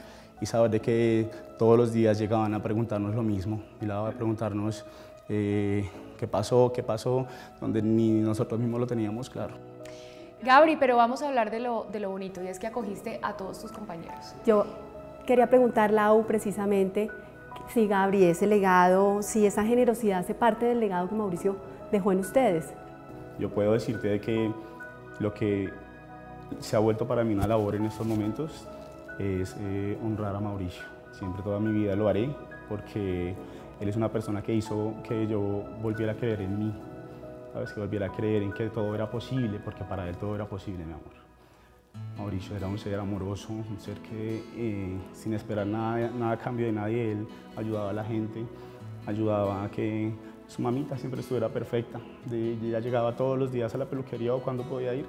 y saber de que todos los días llegaban a preguntarnos lo mismo, y a preguntarnos eh, qué pasó, qué pasó, donde ni nosotros mismos lo teníamos claro. Gabri, pero vamos a hablar de lo, de lo bonito y es que acogiste a todos tus compañeros. Yo quería preguntar, Lau, precisamente, si Gabri, ese legado, si esa generosidad hace parte del legado que Mauricio dejó en ustedes. Yo puedo decirte de que lo que se ha vuelto para mí una labor en estos momentos es eh, honrar a Mauricio. Siempre toda mi vida lo haré porque él es una persona que hizo que yo volviera a creer en mí, ¿sabes? que volviera a creer en que todo era posible, porque para él todo era posible, mi amor. Mauricio era un ser amoroso, un ser que eh, sin esperar nada, nada a cambio de nadie, él ayudaba a la gente, ayudaba a que su mamita siempre estuviera perfecta. Ella llegaba todos los días a la peluquería o cuando podía ir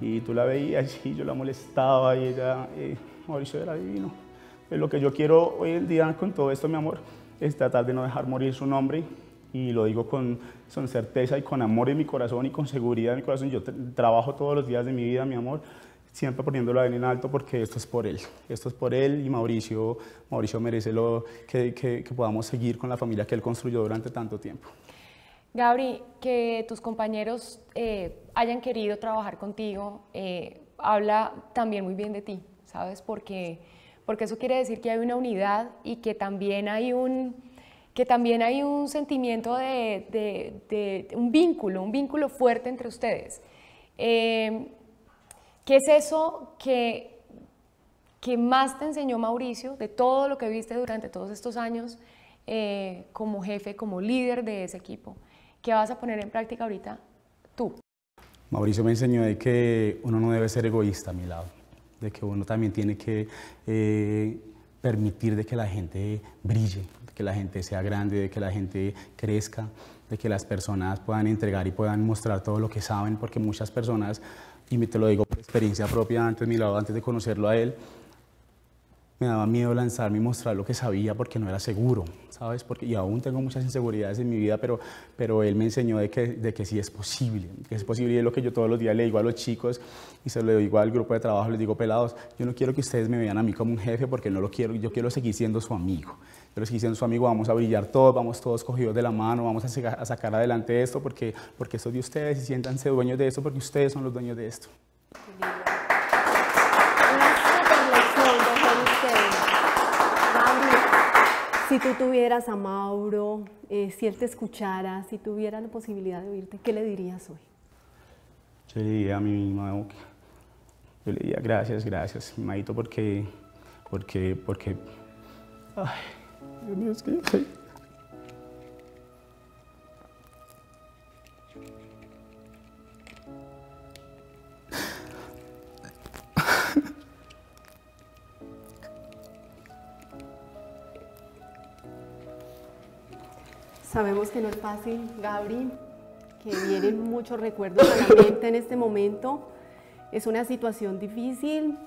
y tú la veías y yo la molestaba y ella, eh, Mauricio era divino. Pues lo que yo quiero hoy en día con todo esto, mi amor, es tratar de no dejar morir su nombre y lo digo con, con certeza y con amor en mi corazón y con seguridad en mi corazón. Yo trabajo todos los días de mi vida, mi amor, siempre poniéndolo en alto porque esto es por él. Esto es por él y Mauricio, Mauricio merece lo, que, que, podamos seguir con la familia que él construyó durante tanto tiempo. Gabri, que tus compañeros eh, hayan querido trabajar contigo eh, habla también muy bien de ti, ¿sabes? Porque, porque eso quiere decir que hay una unidad y que también hay un, que también hay un sentimiento de, de, de un vínculo, un vínculo fuerte entre ustedes. Eh, ¿Qué es eso que, que más te enseñó Mauricio de todo lo que viste durante todos estos años eh, como jefe, como líder de ese equipo? ¿Qué vas a poner en práctica ahorita tú? Mauricio me enseñó de que uno no debe ser egoísta a mi lado, de que uno también tiene que eh, permitir de que la gente brille, de que la gente sea grande, de que la gente crezca, de que las personas puedan entregar y puedan mostrar todo lo que saben, porque muchas personas y te lo digo por experiencia propia antes, mi lado, antes de conocerlo a él, me daba miedo lanzarme y mostrar lo que sabía porque no era seguro, ¿sabes? Porque, y aún tengo muchas inseguridades en mi vida, pero, pero él me enseñó de que, de que sí es posible, que es posible y es lo que yo todos los días le digo a los chicos y se lo digo al grupo de trabajo, les digo, pelados, yo no quiero que ustedes me vean a mí como un jefe porque no lo quiero, yo quiero seguir siendo su amigo. Pero seguir siendo su amigo, vamos a brillar todos, vamos todos cogidos de la mano, vamos a, a sacar adelante esto porque, porque esto es de ustedes y siéntanse dueños de esto porque ustedes son los dueños de esto. Si tú tuvieras a Mauro, eh, si él te escuchara, si tuviera la posibilidad de oírte, ¿qué le dirías hoy? Yo le diría a mi mismo, yo le diría gracias, gracias, Maito, porque, porque, porque, ay, Dios mío. Sabemos que no es fácil, Gabri, que vienen muchos recuerdos a la mente en este momento. Es una situación difícil,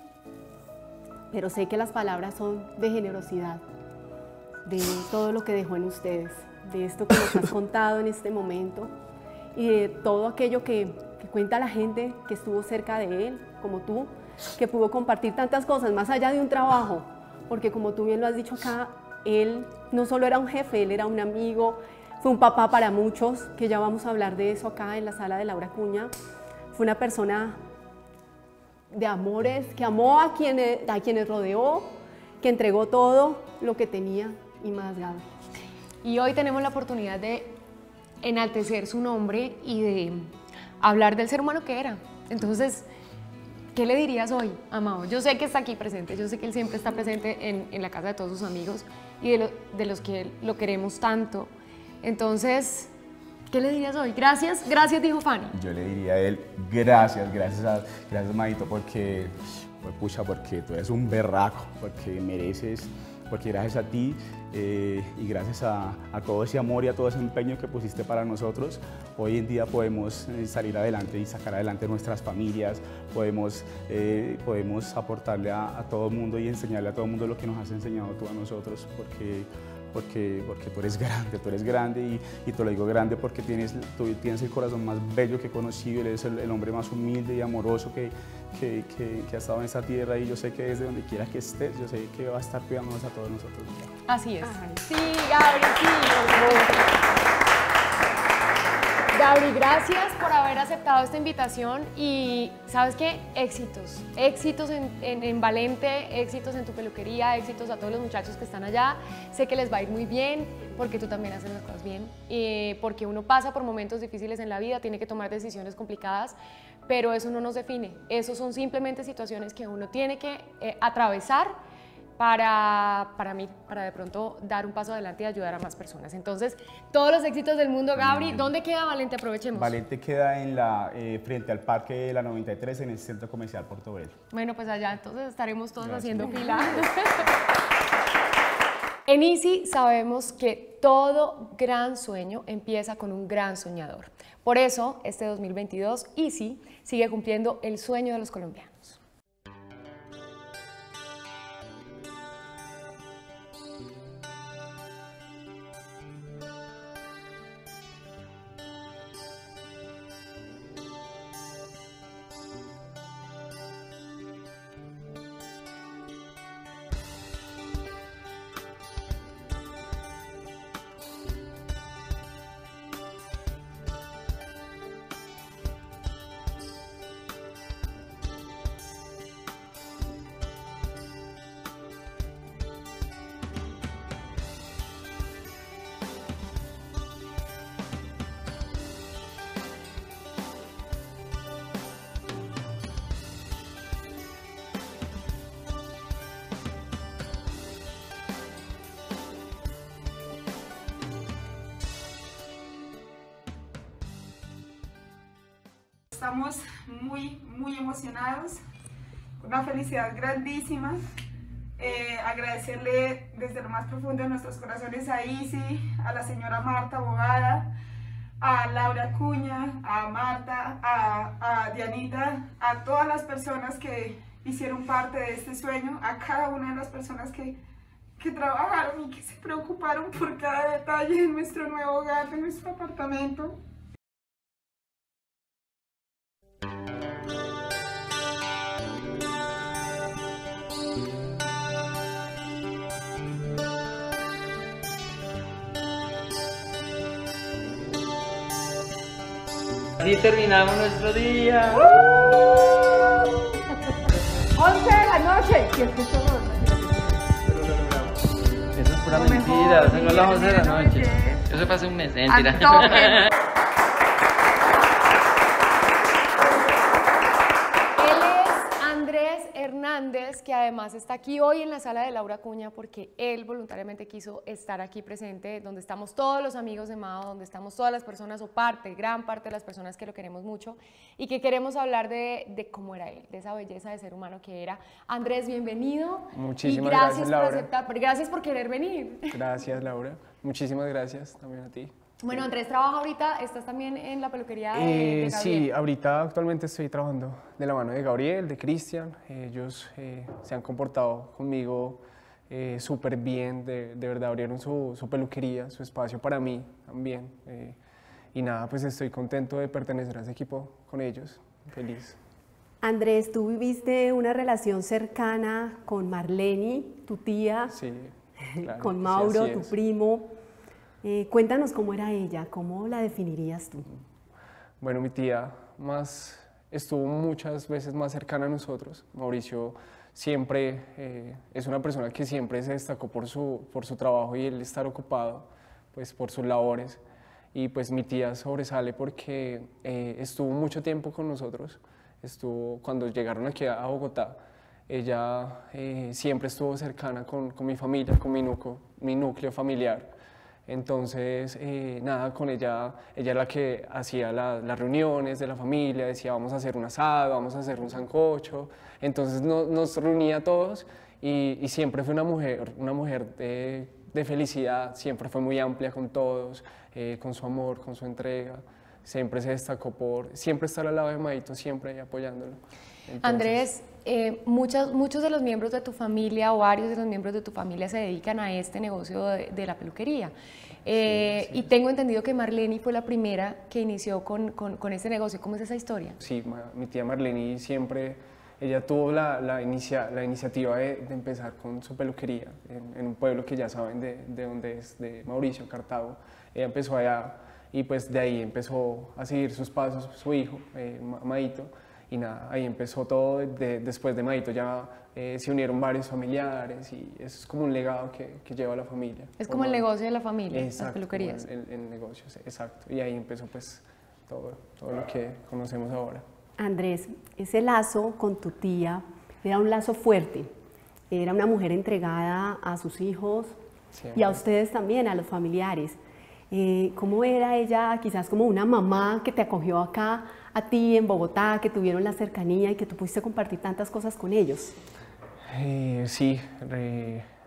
pero sé que las palabras son de generosidad, de todo lo que dejó en ustedes, de esto que nos has contado en este momento y de todo aquello que, que cuenta la gente que estuvo cerca de él, como tú, que pudo compartir tantas cosas más allá de un trabajo, porque como tú bien lo has dicho acá, él no solo era un jefe, él era un amigo, fue un papá para muchos, que ya vamos a hablar de eso acá en la sala de Laura Cuña. Fue una persona de amores, que amó a quienes, a quienes rodeó, que entregó todo lo que tenía y más, Gaby. Y hoy tenemos la oportunidad de enaltecer su nombre y de hablar del ser humano que era. Entonces, ¿qué le dirías hoy, Amado? Yo sé que está aquí presente, yo sé que él siempre está presente en, en la casa de todos sus amigos y de, lo, de los que lo queremos tanto. Entonces, ¿qué le dirías hoy? Gracias, gracias, dijo Fanny. Yo le diría a él, gracias, gracias, a, gracias, Maito, porque, pues, pucha, porque tú eres un berraco, porque mereces, porque gracias a ti eh, y gracias a, a, todo ese amor y a todo ese empeño que pusiste para nosotros, hoy en día podemos eh, salir adelante y sacar adelante nuestras familias, podemos, eh, podemos aportarle a, todo el mundo y enseñarle a todo el mundo lo que nos has enseñado tú a nosotros, porque porque, porque tú eres grande, tú eres grande y, y, te lo digo grande porque tienes, tú tienes el corazón más bello que he conocido, eres el, el hombre más humilde y amoroso que, que, que, que, ha estado en esta tierra y yo sé que desde donde quiera que estés, yo sé que va a estar cuidándonos a todos nosotros. Así es. Sí, Gabri, sí. Gabri, gracias por haber aceptado esta invitación y sabes qué, éxitos, éxitos en, en, en, Valente, éxitos en tu peluquería, éxitos a todos los muchachos que están allá. Sé que les va a ir muy bien porque tú también haces las cosas bien, eh, porque uno pasa por momentos difíciles en la vida, tiene que tomar decisiones complicadas, pero eso no nos define. Esos son simplemente situaciones que uno tiene que eh, atravesar para, para mí, para de pronto dar un paso adelante y ayudar a más personas. Entonces, todos los éxitos del mundo, Gabri. ¿Dónde queda Valente? Aprovechemos. Valente queda en la, eh, frente al Parque de la 93 en el Centro Comercial Portobelo. Bueno, pues allá entonces estaremos todos Gracias. haciendo fila. en Easy sabemos que todo gran sueño empieza con un gran soñador. Por eso, este 2022, Easy sigue cumpliendo el sueño de los colombianos. Nuestros corazones a Isi, a la señora Marta, abogada, a Laura Cuña, a Marta, a, a Dianita, a todas las personas que hicieron parte de este sueño, a cada una de las personas que, que trabajaron y que se preocuparon por cada detalle de nuestro nuevo hogar, de nuestro apartamento. Así terminamos nuestro día. 11 de la noche. Y escucho Eso es pura mentira, es las 11 de la noche. noche. Eso fue hace un mes, mentira. Hernández, que además está aquí hoy en la sala de Laura Cuña porque él voluntariamente quiso estar aquí presente, donde estamos todos los amigos de Mao, donde estamos todas las personas o parte, gran parte de las personas que lo queremos mucho y que queremos hablar de, de cómo era él, de esa belleza de ser humano que era. Andrés, bienvenido. Muchísimas y gracias, gracias, por Laura. aceptar, gracias por querer venir. Gracias, Laura. Muchísimas gracias también a ti. Bueno, Andrés trabaja ahorita, estás también en la peluquería de, de Eh, Gabriel. sí, ahorita actualmente estoy trabajando de la mano de Gabriel, de Cristian. Ellos eh, se han comportado conmigo eh, súper bien, de, de verdad abrieron su, su peluquería, su espacio para mí también. eh, y nada, pues estoy contento de pertenecer a ese equipo con ellos, feliz. Andrés, tú viviste una relación cercana con Marlene, tu tía, Sí, claro, con sí, Mauro, así tu es. primo. Eh, cuéntanos cómo era ella, cómo la definirías tú. Bueno, mi tía más estuvo muchas veces más cercana a nosotros. Mauricio siempre eh, es una persona que siempre se destacó por su, por su trabajo y el estar ocupado, pues por sus labores. Y pues mi tía sobresale porque eh, estuvo mucho tiempo con nosotros. Estuvo cuando llegaron aquí a Bogotá. Ella eh, siempre estuvo cercana con, con mi familia, con mi núcleo, mi núcleo familiar. Entonces, eh, nada, con ella, ella era la que hacía la- las reuniones de la familia, decía vamos a hacer un asado, vamos a hacer un sancocho. Entonces no- nos reunía a todos y, siempre fue una mujer, una mujer de, de felicidad, siempre fue muy amplia con todos, eh, con su amor, con su entrega. Siempre se destacó por, siempre estar al lado de Maito, siempre apoyándolo. Andrés, eh, muchas, muchos de los miembros de tu familia o varios de los miembros de tu familia se dedican a este negocio de, de la peluquería. Eh, y tengo entendido que Marlene fue la primera que inició con, con, con este negocio. ¿Cómo es esa historia? Sí, mi tía Marlene siempre, ella tuvo la, la, inicia- la iniciativa de, de empezar con su peluquería en, en un pueblo que ya saben de, de dónde es, de Mauricio, Cartago. Ella empezó allá y pues de ahí empezó a seguir sus pasos su hijo, eh, Maito. Y nada, ahí empezó todo. de- después de Maito ya eh, se unieron varios familiares y eso es como un legado que, que lleva la familia. Es como el negocio de la familia, las Exacto, peluquerías. como El, el negocio, exacto. Y ahí empezó pues todo, todo lo que conocemos ahora. Andrés, ese lazo con tu tía era un lazo fuerte. Era una mujer entregada a sus hijos y Siempre. a ustedes también, a los familiares. Eh, ¿Cómo era ella, quizás como una mamá que te acogió acá a ti en Bogotá, que tuvieron la cercanía y que tú pudiste compartir tantas cosas con ellos? Eh, sí,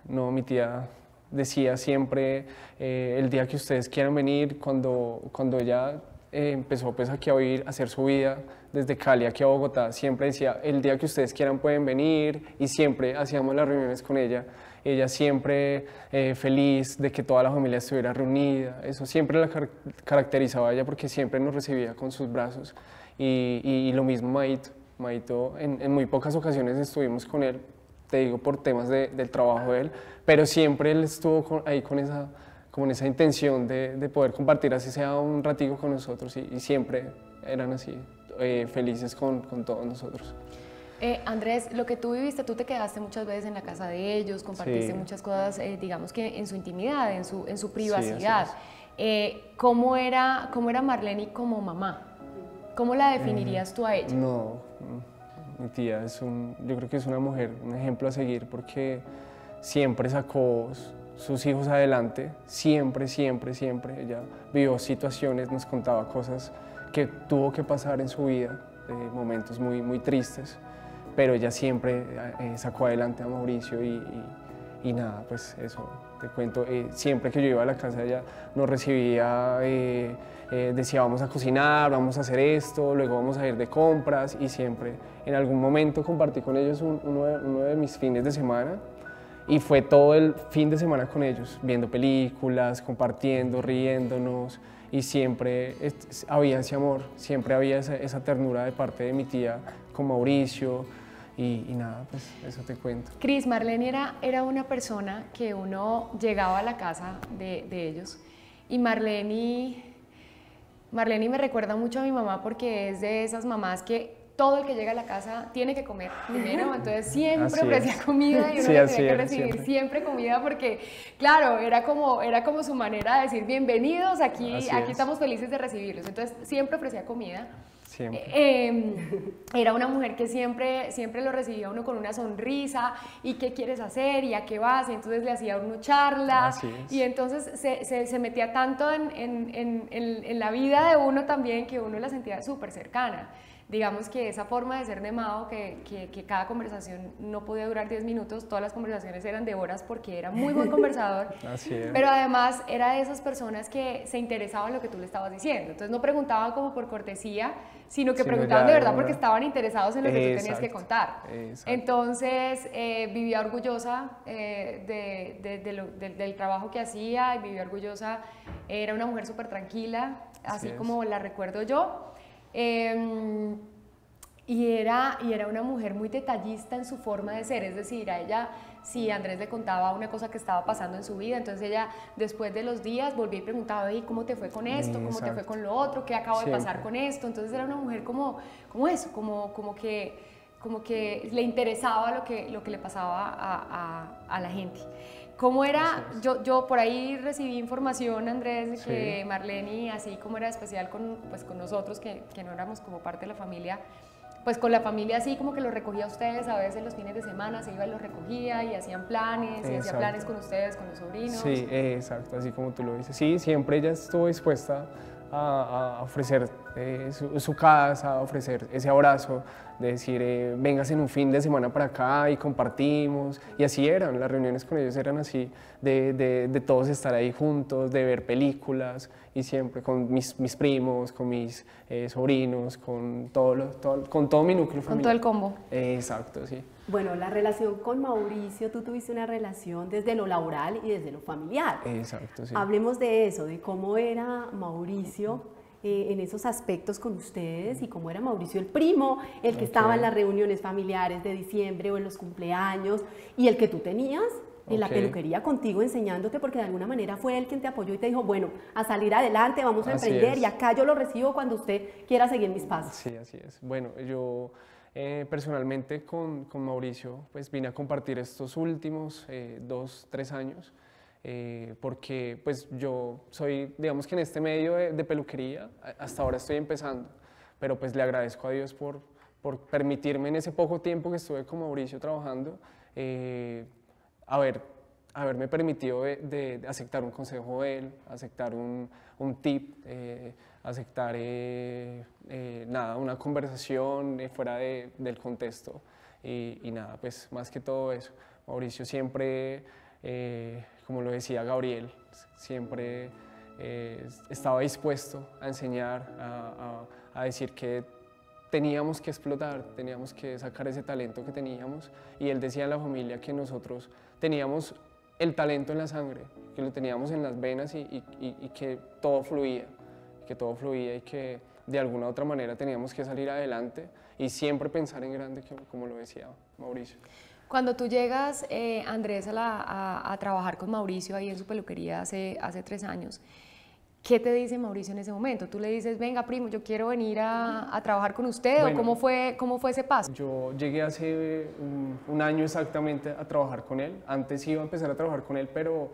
no, mi tía decía siempre, eh, el día que ustedes quieran venir, cuando, cuando ella eh, empezó pues aquí a vivir, a hacer su vida desde Cali aquí a Bogotá, siempre decía, el día que ustedes quieran pueden venir y siempre hacíamos las reuniones con ella. Ella siempre eh, feliz de que toda la familia estuviera reunida, eso siempre la car- caracterizaba a ella porque siempre nos recibía con sus brazos. Y, lo mismo Maito, Maito en, muy pocas ocasiones estuvimos con él, te digo por temas de- del trabajo de él, pero siempre él estuvo con- ahí con esa, con esa intención de, de poder compartir así sea un ratico con nosotros y, y siempre eran así, eh, felices con, con todos nosotros. Eh, Andrés, lo que tú viviste, tú te quedaste muchas veces en la casa de ellos, compartiste Sí. muchas cosas, eh, digamos que en su intimidad, en su, en su privacidad. es. Eh, ¿cómo, era, ¿Cómo era Marlene como mamá? ¿Cómo la definirías tú a ella? No, mm, mi tía es un, yo creo que es una mujer, un ejemplo a seguir porque siempre sacó sus hijos adelante, siempre, siempre, siempre. Ella vivió situaciones, nos contaba cosas que tuvo que pasar en su vida, eh, momentos muy, muy tristes, pero ella siempre eh, sacó adelante a Mauricio y, y- y nada, pues eso, te cuento, eh, siempre que yo iba a la casa ella nos recibía, eh, eh, decía vamos a cocinar, vamos a hacer esto, luego vamos a ir de compras y siempre en algún momento compartí con ellos un- uno, de, uno de mis fines de semana y fue todo el fin de semana con ellos, viendo películas, compartiendo, riéndonos y siempre había ese amor, siempre había esa, esa ternura de parte de mi tía con Mauricio y, y nada, pues eso te cuento. Cris, Marlene era, era una persona que uno llegaba a la casa de, de ellos y Marlene, Marlene me recuerda mucho a mi mamá porque es de esas mamás que todo el que llega a la casa tiene que comer primero, entonces siempre Así ofrecía es. comida y uno Sí, tenía que recibir siempre. siempre. comida porque, claro, era como, era como su manera de decir bienvenidos, aquí, Así aquí es. estamos felices de recibirlos, entonces siempre ofrecía comida. Siempre. Eh, era una mujer que siempre, siempre lo recibía uno con una sonrisa y qué quieres hacer y a qué vas y entonces le hacía uno charlas y entonces se, se- se metía tanto en, en- en- en- en la vida de uno también que uno la sentía súper cercana. Digamos que esa forma de ser de Mao, que, que- que cada conversación no podía durar 10 minutos, todas las conversaciones eran de horas porque era muy buen conversador. Así es. Pero además era de esas personas que se interesaban en lo que tú le estabas diciendo. Entonces no preguntaban como por cortesía, sino que preguntaban de verdad porque estaban interesados en lo que tú tenías que Exacto, contar. exacto. Entonces eh, vivía orgullosa eh, de- de- de lo- de- del trabajo que hacía y vivía orgullosa. Era una mujer súper tranquila, así Así como la recuerdo yo. Em, y era, y era una mujer muy detallista en su forma de ser, es decir, a ella, si Andrés le contaba una cosa que estaba pasando en su vida, entonces ella después de los días volvía y preguntaba, "Ey, ¿cómo te fue con esto? ¿Cómo te fue Exacto. con lo otro? ¿Qué acabo de pasar Siempre. con esto? Entonces era una mujer como, como eso, como, como, que, como que le interesaba lo que, lo que le pasaba a, a- a la gente. ¿Cómo era? Yo, yo por ahí recibí información, Andrés, Sí. que Marlene, así como era especial con, pues, con nosotros, que, que no éramos como parte de la familia, pues con la familia así como que los recogía a ustedes a veces los fines de semana, se iba y los recogía y hacían planes, y hacía Exacto. planes con ustedes, con los sobrinos. Sí, exacto, así como tú lo dices. Sí, siempre ella estuvo dispuesta a, a ofrecer eh, su, su casa, ofrecer ese abrazo, de decir, eh, vengas en un fin de semana para acá y compartimos. Y así eran, las reuniones con ellos eran así, de, de- de todos estar ahí juntos, de ver películas y siempre con mis, mis primos, con mis eh, sobrinos, con todo, lo- todo- con todo mi núcleo Con familiar. todo el combo. Eh, exacto, sí. Bueno, la relación con Mauricio, tú tuviste una relación desde lo laboral y desde lo familiar. Exacto, sí. Hablemos de eso, de cómo era Mauricio eh, en esos aspectos con ustedes y cómo era Mauricio el primo, el que estaba en las reuniones familiares de diciembre o en los cumpleaños y el que tú tenías en la Ok. peluquería contigo enseñándote porque de alguna manera fue él quien te apoyó y te dijo, bueno, a salir adelante, vamos a Así emprender es. y acá yo lo recibo cuando usted quiera seguir mis pasos. Sí, así es. Bueno, yo eh, personalmente con, con Mauricio pues vine a compartir estos últimos eh, dos, tres años, eh, porque pues yo soy, digamos que en este medio de, de peluquería, a- hasta ahora estoy empezando, pero pues le agradezco a Dios por, por permitirme en ese poco tiempo que estuve con Mauricio trabajando, eh, haber, haberme permitido de- de aceptar un consejo de él, aceptar un, un tip, eh, aceptar eh, eh, nada, una conversación eh, fuera de- del contexto y, y nada, pues más que todo eso. Mauricio siempre, eh, como lo decía Gabriel, siempre eh, estaba dispuesto a enseñar, a, decir que teníamos que explotar, teníamos que sacar ese talento que teníamos. Y él decía a la familia que nosotros teníamos el talento en la sangre, que lo teníamos en las venas y, y- que todo fluía, que todo fluía y que de alguna u otra manera teníamos que salir adelante y siempre pensar en grande, como lo decía Mauricio. Cuando tú llegas, eh, Andrés, a, la- a- a trabajar con Mauricio ahí en su peluquería hace, hace tres años, ¿qué te dice Mauricio en ese momento? ¿Tú le dices, venga, primo, yo quiero venir a, a trabajar con usted? Bueno. ¿O cómo fue, cómo fue ese paso? Yo llegué hace un, un año exactamente a trabajar con él. Antes iba a empezar a trabajar con él, pero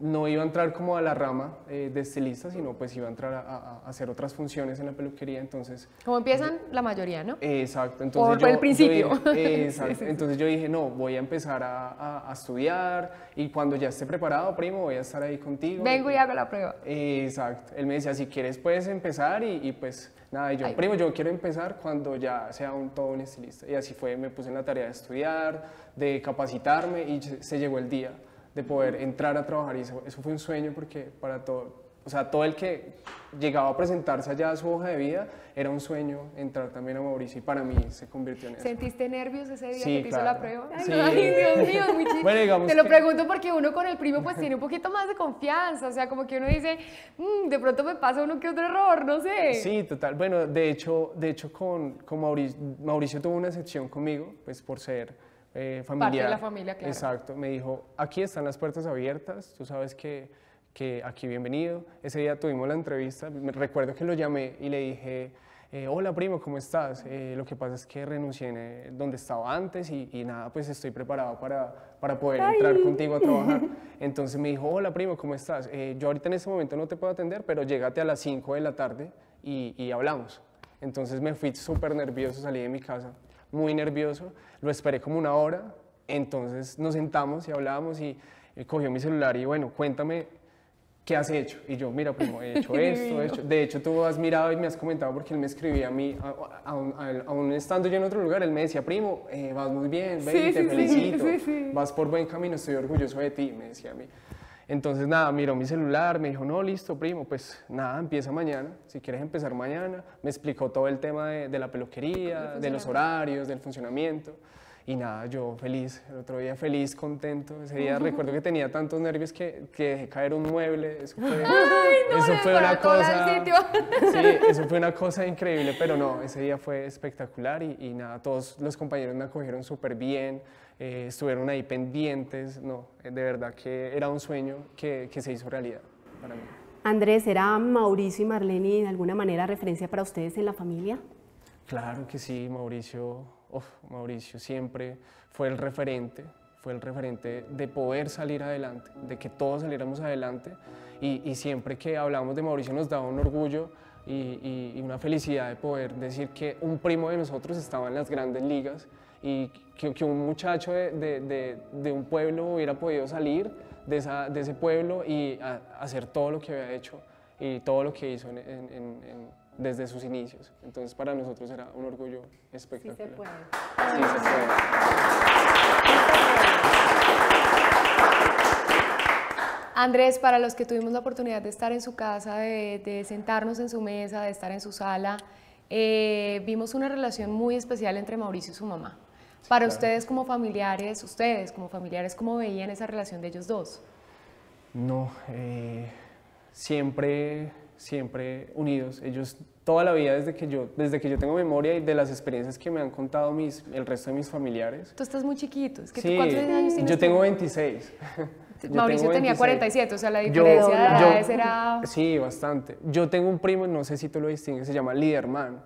no iba a entrar como a la rama eh, de estilista, sino pues iba a entrar a, a- a hacer otras funciones en la peluquería. Entonces, Como empiezan la mayoría, ¿no? exacto. Entonces Por yo, el yo principio. dije- exacto. Sí, sí, sí. Entonces yo dije, no, voy a empezar a, estudiar y cuando ya esté preparado, primo, voy a estar ahí contigo. Vengo y hago la prueba. Exacto. Él me decía, si quieres puedes empezar y, y, pues Nada, y yo, Ay. primo, yo quiero empezar cuando ya sea un, todo un estilista. Y así fue, me puse en la tarea de estudiar, de capacitarme y se llegó el día de poder entrar a trabajar y eso, eso fue un sueño porque para todo, o sea, todo el que llegaba a presentarse allá a su hoja de vida era un sueño entrar también a Mauricio y para mí se convirtió en eso. ¿Sentiste nervios ese día Sí, que te hizo la prueba? Ay, Sí. no, ay, Dios mío, es muy chido. Bueno, digamos Te lo que- pregunto porque uno con el primo pues tiene un poquito más de confianza, o sea, como que uno dice, "Mm, de pronto me pasa uno que otro error, no sé. Sí, total. Bueno, de hecho, de hecho con, con Mauricio, Mauricio tuvo una excepción conmigo, pues por ser eh, familiar. la familia, claro. Exacto. Me dijo, aquí están las puertas abiertas, tú sabes que, que aquí bienvenido. Ese día tuvimos la entrevista, me recuerdo que lo llamé y le dije, eh, hola primo, ¿cómo estás? Eh, lo que pasa es que renuncié en, eh, donde estaba antes y, y nada, pues estoy preparado para, para poder entrar contigo a trabajar. Entonces me dijo, hola primo, ¿cómo estás? Eh, yo ahorita en este momento no te puedo atender, pero llégate a las 5 de la tarde y, y hablamos. Entonces me fui súper nervioso, salí de mi casa muy nervioso, lo esperé como una hora, entonces nos sentamos y hablábamos y eh, cogió mi celular y bueno, cuéntame ¿qué has hecho? Y yo, mira, primo, he hecho esto, he hecho... De hecho, tú has mirado y me has comentado porque él me escribía a mí, aún estando yo en otro lugar, él me decía, primo, eh, vas muy bien, ven, Sí, te sí, sí, felicito, sí, sí. vas por buen camino, estoy orgulloso de ti, me decía a mí. Entonces, nada, miró mi celular, me dijo, no, listo, primo, pues nada, empieza mañana, si quieres empezar mañana. Me explicó todo el tema de, de la peluquería, de los horarios, del funcionamiento. Y nada, yo feliz, el otro día feliz, contento. Ese día recuerdo que tenía tantos nervios que, que dejé caer un mueble. Eso fue, eso fue una cosa. Sí, eso fue una cosa increíble, pero no, ese día fue espectacular y, y nada, todos los compañeros me acogieron súper bien, eh, estuvieron ahí pendientes, no, eh, de verdad que era un sueño que, que se hizo realidad para mí. Andrés, ¿era Mauricio y Marlene de alguna manera referencia para ustedes en la familia? Claro que sí, Mauricio, uf, Mauricio siempre fue el referente, fue el referente de poder salir adelante, de que todos saliéramos adelante y, y siempre que hablamos de Mauricio nos daba un orgullo y, y- y una felicidad de poder decir que un primo de nosotros estaba en las grandes ligas y que, que un muchacho de, de- de- de un pueblo hubiera podido salir de, esa- de ese pueblo y a- hacer todo lo que había hecho y todo lo que hizo en- en- en- en- desde sus inicios. Entonces para nosotros era un orgullo espectacular. Sí se puede. Andrés, para los que tuvimos la oportunidad de estar en su casa, de, de sentarnos en su mesa, de estar en su sala, eh, vimos una relación muy especial entre Mauricio y su mamá. Para claro. ustedes como familiares, ustedes como familiares, ¿cómo veían esa relación de ellos dos? No, eh, siempre, siempre unidos. Ellos toda la vida desde que yo, desde que yo tengo memoria y de las experiencias que me han contado mis, el resto de mis familiares. Tú estás muy chiquito. Es que tú, Sí, ¿Cuántos años tienes yo tengo 26. Yo Mauricio tengo tenía 26. 47, o sea, la Yo- diferencia de yo- edades era... Sí, bastante. Yo tengo un primo, no sé si tú lo distingues, se llama Liderman.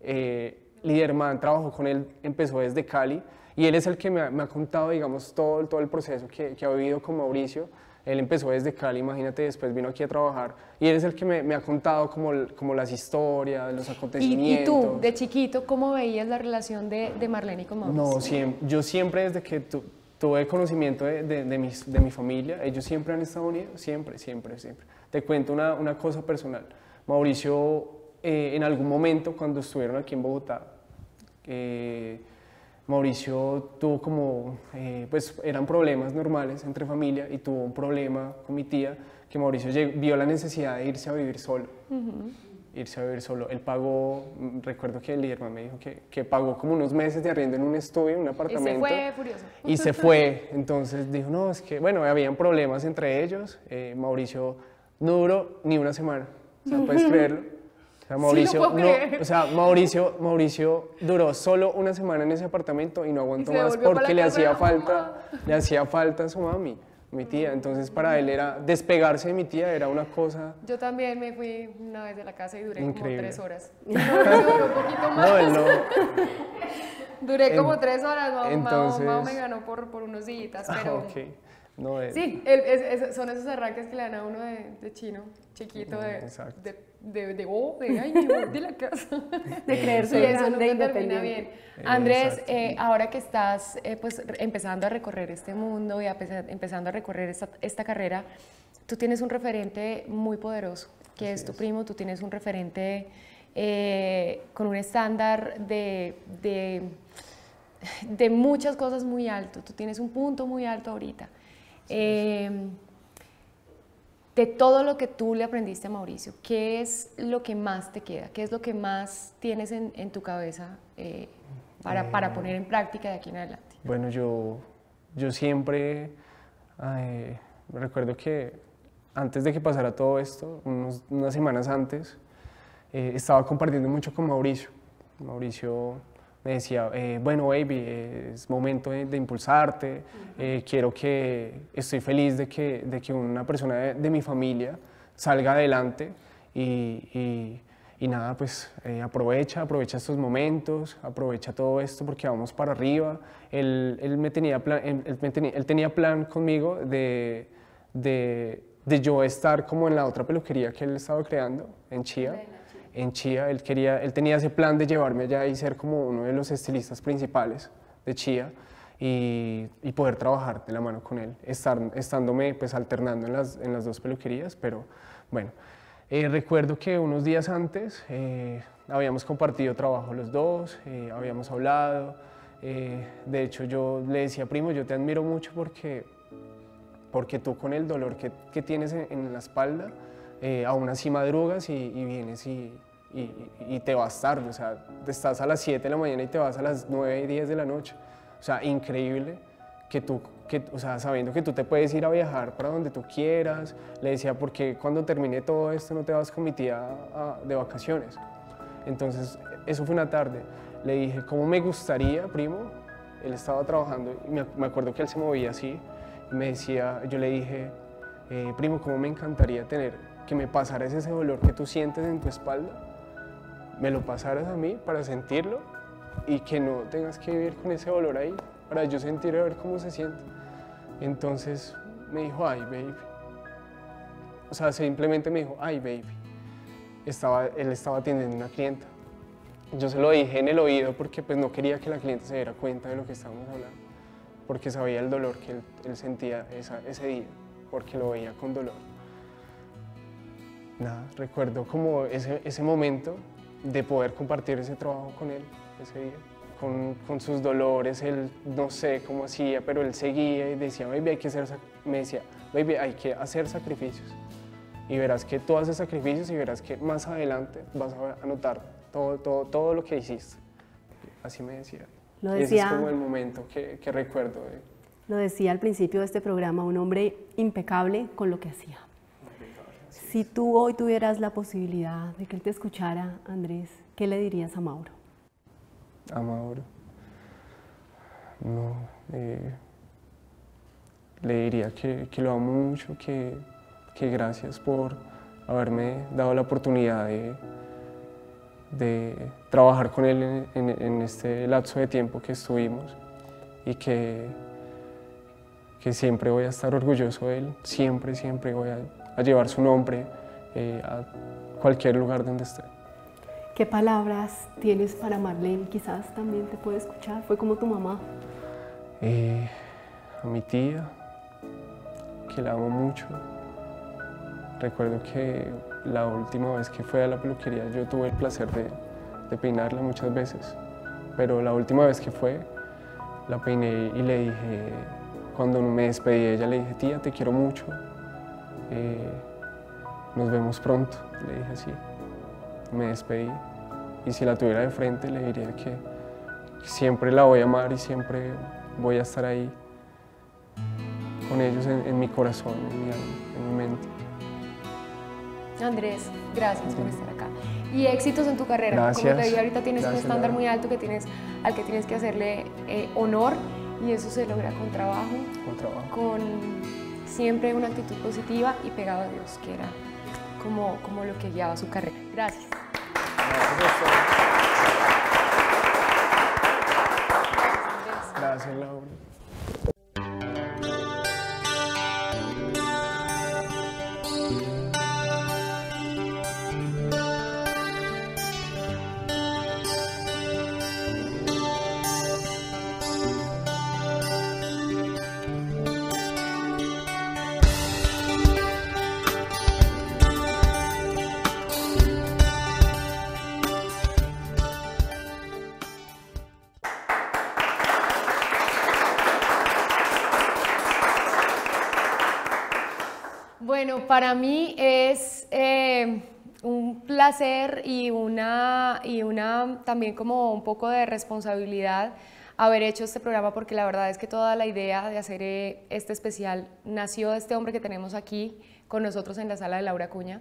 Eh, Liderman trabajó con él, empezó desde Cali y él es el que me ha, me ha contado, digamos, todo, todo el proceso que, que ha vivido con Mauricio. Él empezó desde Cali, imagínate, después vino aquí a trabajar y él es el que me, me ha contado como, como las historias, los Y, acontecimientos. y tú, de chiquito, ¿cómo veías la relación de, de Marlene con Mauricio? No, siempre, yo siempre desde que tu- tuve conocimiento de, de, de mis- de mi familia, ellos siempre han estado unidos, siempre, siempre, siempre. Te cuento una, una cosa personal. Mauricio, eh, en algún momento cuando estuvieron aquí en Bogotá, eh, Mauricio tuvo como, eh, pues eran problemas normales entre familia y tuvo un problema con mi tía que Mauricio vio la necesidad de irse a vivir solo irse a vivir solo. Él pagó, mm, recuerdo que el Liderman me dijo que, que pagó como unos meses de arriendo en un estudio, en un y se apartamento. fue furioso. Y se fue. Entonces dijo, no, es que, bueno, habían problemas entre ellos. Eh, Mauricio no duró ni una semana. O sea, puedes creerlo. O sea, Mauricio, puedo no- creer. o sea, Mauricio, Mauricio duró solo una semana en ese apartamento y no aguantó más porque le hacía falta, le hacía falta a su mami, mi tía. Entonces para él era despegarse de mi tía era una cosa Yo también me fui una vez de la casa y duré como tres horas. Mauricio duró un poquito más. No, él no. Duré como En- tres horas, entonces- Mao me ganó por, por unos días, pero... Ok. No, eh, Sí, el- es- es- son esos arranques que le dan a uno de, de chino, chiquito, de, de, de, de, oh, de, ay, de la casa. De creerse Sí, eso nunca termina bien. Andrés, Exacto. eh, ahora que estás eh, pues, empezando a recorrer este mundo y a pesa- empezando a recorrer esta, esta carrera, tú tienes un referente muy poderoso, que es tu primo, tú tienes un referente eh, con un estándar de, de, de, muchas cosas muy alto. Tú tienes un punto muy alto ahorita. Eh, de todo lo que tú le aprendiste a Mauricio, ¿qué es lo que más te queda? ¿Qué es lo que más tienes en, en tu cabeza eh, para, para, poner en práctica de aquí en adelante? Bueno, yo, yo siempre recuerdo que antes de que pasara todo esto, unas semanas antes, eh, estaba compartiendo mucho con Mauricio. Mauricio me decía, eh, bueno, baby, es momento de, impulsarte, eh, quiero que, estoy feliz de que, de que una persona de, mi familia salga adelante y, y, nada, pues aprovecha, aprovecha estos momentos, aprovecha todo esto porque vamos para arriba. Él, él me tenía plan, él, tenía, él tenía plan conmigo de, de, de yo estar como en la otra peluquería que él estaba creando en Chía en Chía. Él, quería, él tenía ese plan de llevarme allá y ser como uno de los estilistas principales de Chía y, y poder trabajar de la mano con él, estar, estándome pues alternando en las, en las dos peluquerías, pero bueno. Eh, recuerdo que unos días antes eh, habíamos compartido trabajo los dos, eh, habíamos hablado, de hecho yo le decía, primo, yo te admiro mucho porque, porque tú con el dolor que, que tienes en, en la espalda, eh, aún así madrugas y, y vienes y, y, te vas tarde, o sea, estás a las 7 de la mañana y te vas a las 9 y 10 de la noche. O sea, increíble que tú, que, o sea, sabiendo que tú te puedes ir a viajar para donde tú quieras. Le decía, porque cuando termine todo esto no te vas con mi tía de vacaciones? Entonces, eso fue una tarde. Le dije, ¿cómo me gustaría, primo? Él estaba trabajando y me, acuerdo que él se movía así. Y me decía, yo le dije, eh, primo, ¿cómo me encantaría tener que me pasaras ese dolor que tú sientes en tu espalda, me lo pasaras a mí para sentirlo y que no tengas que vivir con ese dolor ahí, para yo sentir a ver cómo se siente. Entonces me dijo, ay, baby. O sea, simplemente me dijo, ay, baby. Estaba, él estaba atendiendo una clienta. Yo se lo dije en el oído porque pues no quería que la clienta se diera cuenta de lo que estábamos hablando, porque sabía el dolor que él, sentía ese día, porque lo veía con dolor nada, recuerdo como ese, ese momento de poder compartir ese trabajo con él ese día. Con, con, sus dolores, él no sé cómo hacía, pero él seguía y decía, baby, hay que hacer, me decía, baby, hay que hacer sacrificios. Y verás que tú haces sacrificios y verás que más adelante vas a notar todo, todo, todo lo que hiciste. Así me decía. Lo decía, ese es como el momento que, que recuerdo. Lo decía al principio de este programa, un hombre impecable con lo que hacía. Si tú hoy tuvieras la posibilidad de que él te escuchara, Andrés, ¿qué le dirías a Mauro? A Mauro. No, eh, le diría que, lo amo mucho, que, gracias por haberme dado la oportunidad de, trabajar con él en, este lapso de tiempo que estuvimos y que, que siempre voy a estar orgulloso de él, siempre, siempre voy a a llevar su nombre eh, a cualquier lugar donde esté. ¿Qué palabras tienes para Marlene? Quizás también te puede escuchar. Fue como tu mamá. Eh, a mi tía, que la amo mucho. Recuerdo que la última vez que fue a la peluquería yo tuve el placer de, de peinarla muchas veces, pero la última vez que fue la peiné y le dije, cuando me despedí de ella, le dije, tía, te quiero mucho, eh, nos vemos pronto, le dije así. Me despedí y si la tuviera de frente le diría que siempre la voy a amar y siempre voy a estar ahí con ellos en, mi corazón, en mi, en mi mente. Andrés, gracias por estar acá. Y éxitos en tu carrera. Gracias. Como te dije, ahorita tienes un estándar muy alto que tienes, al que tienes que hacerle eh, honor y eso se logra con trabajo. Con trabajo. Con siempre una actitud positiva y pegado a Dios, que era como, como lo que guiaba su carrera. Gracias. Gracias, Laura. Para mí es eh, un placer y una, y una también como un poco de responsabilidad haber hecho este programa porque la verdad es que toda la idea de hacer eh, este especial nació de este hombre que tenemos aquí con nosotros en la sala de Laura Cuña,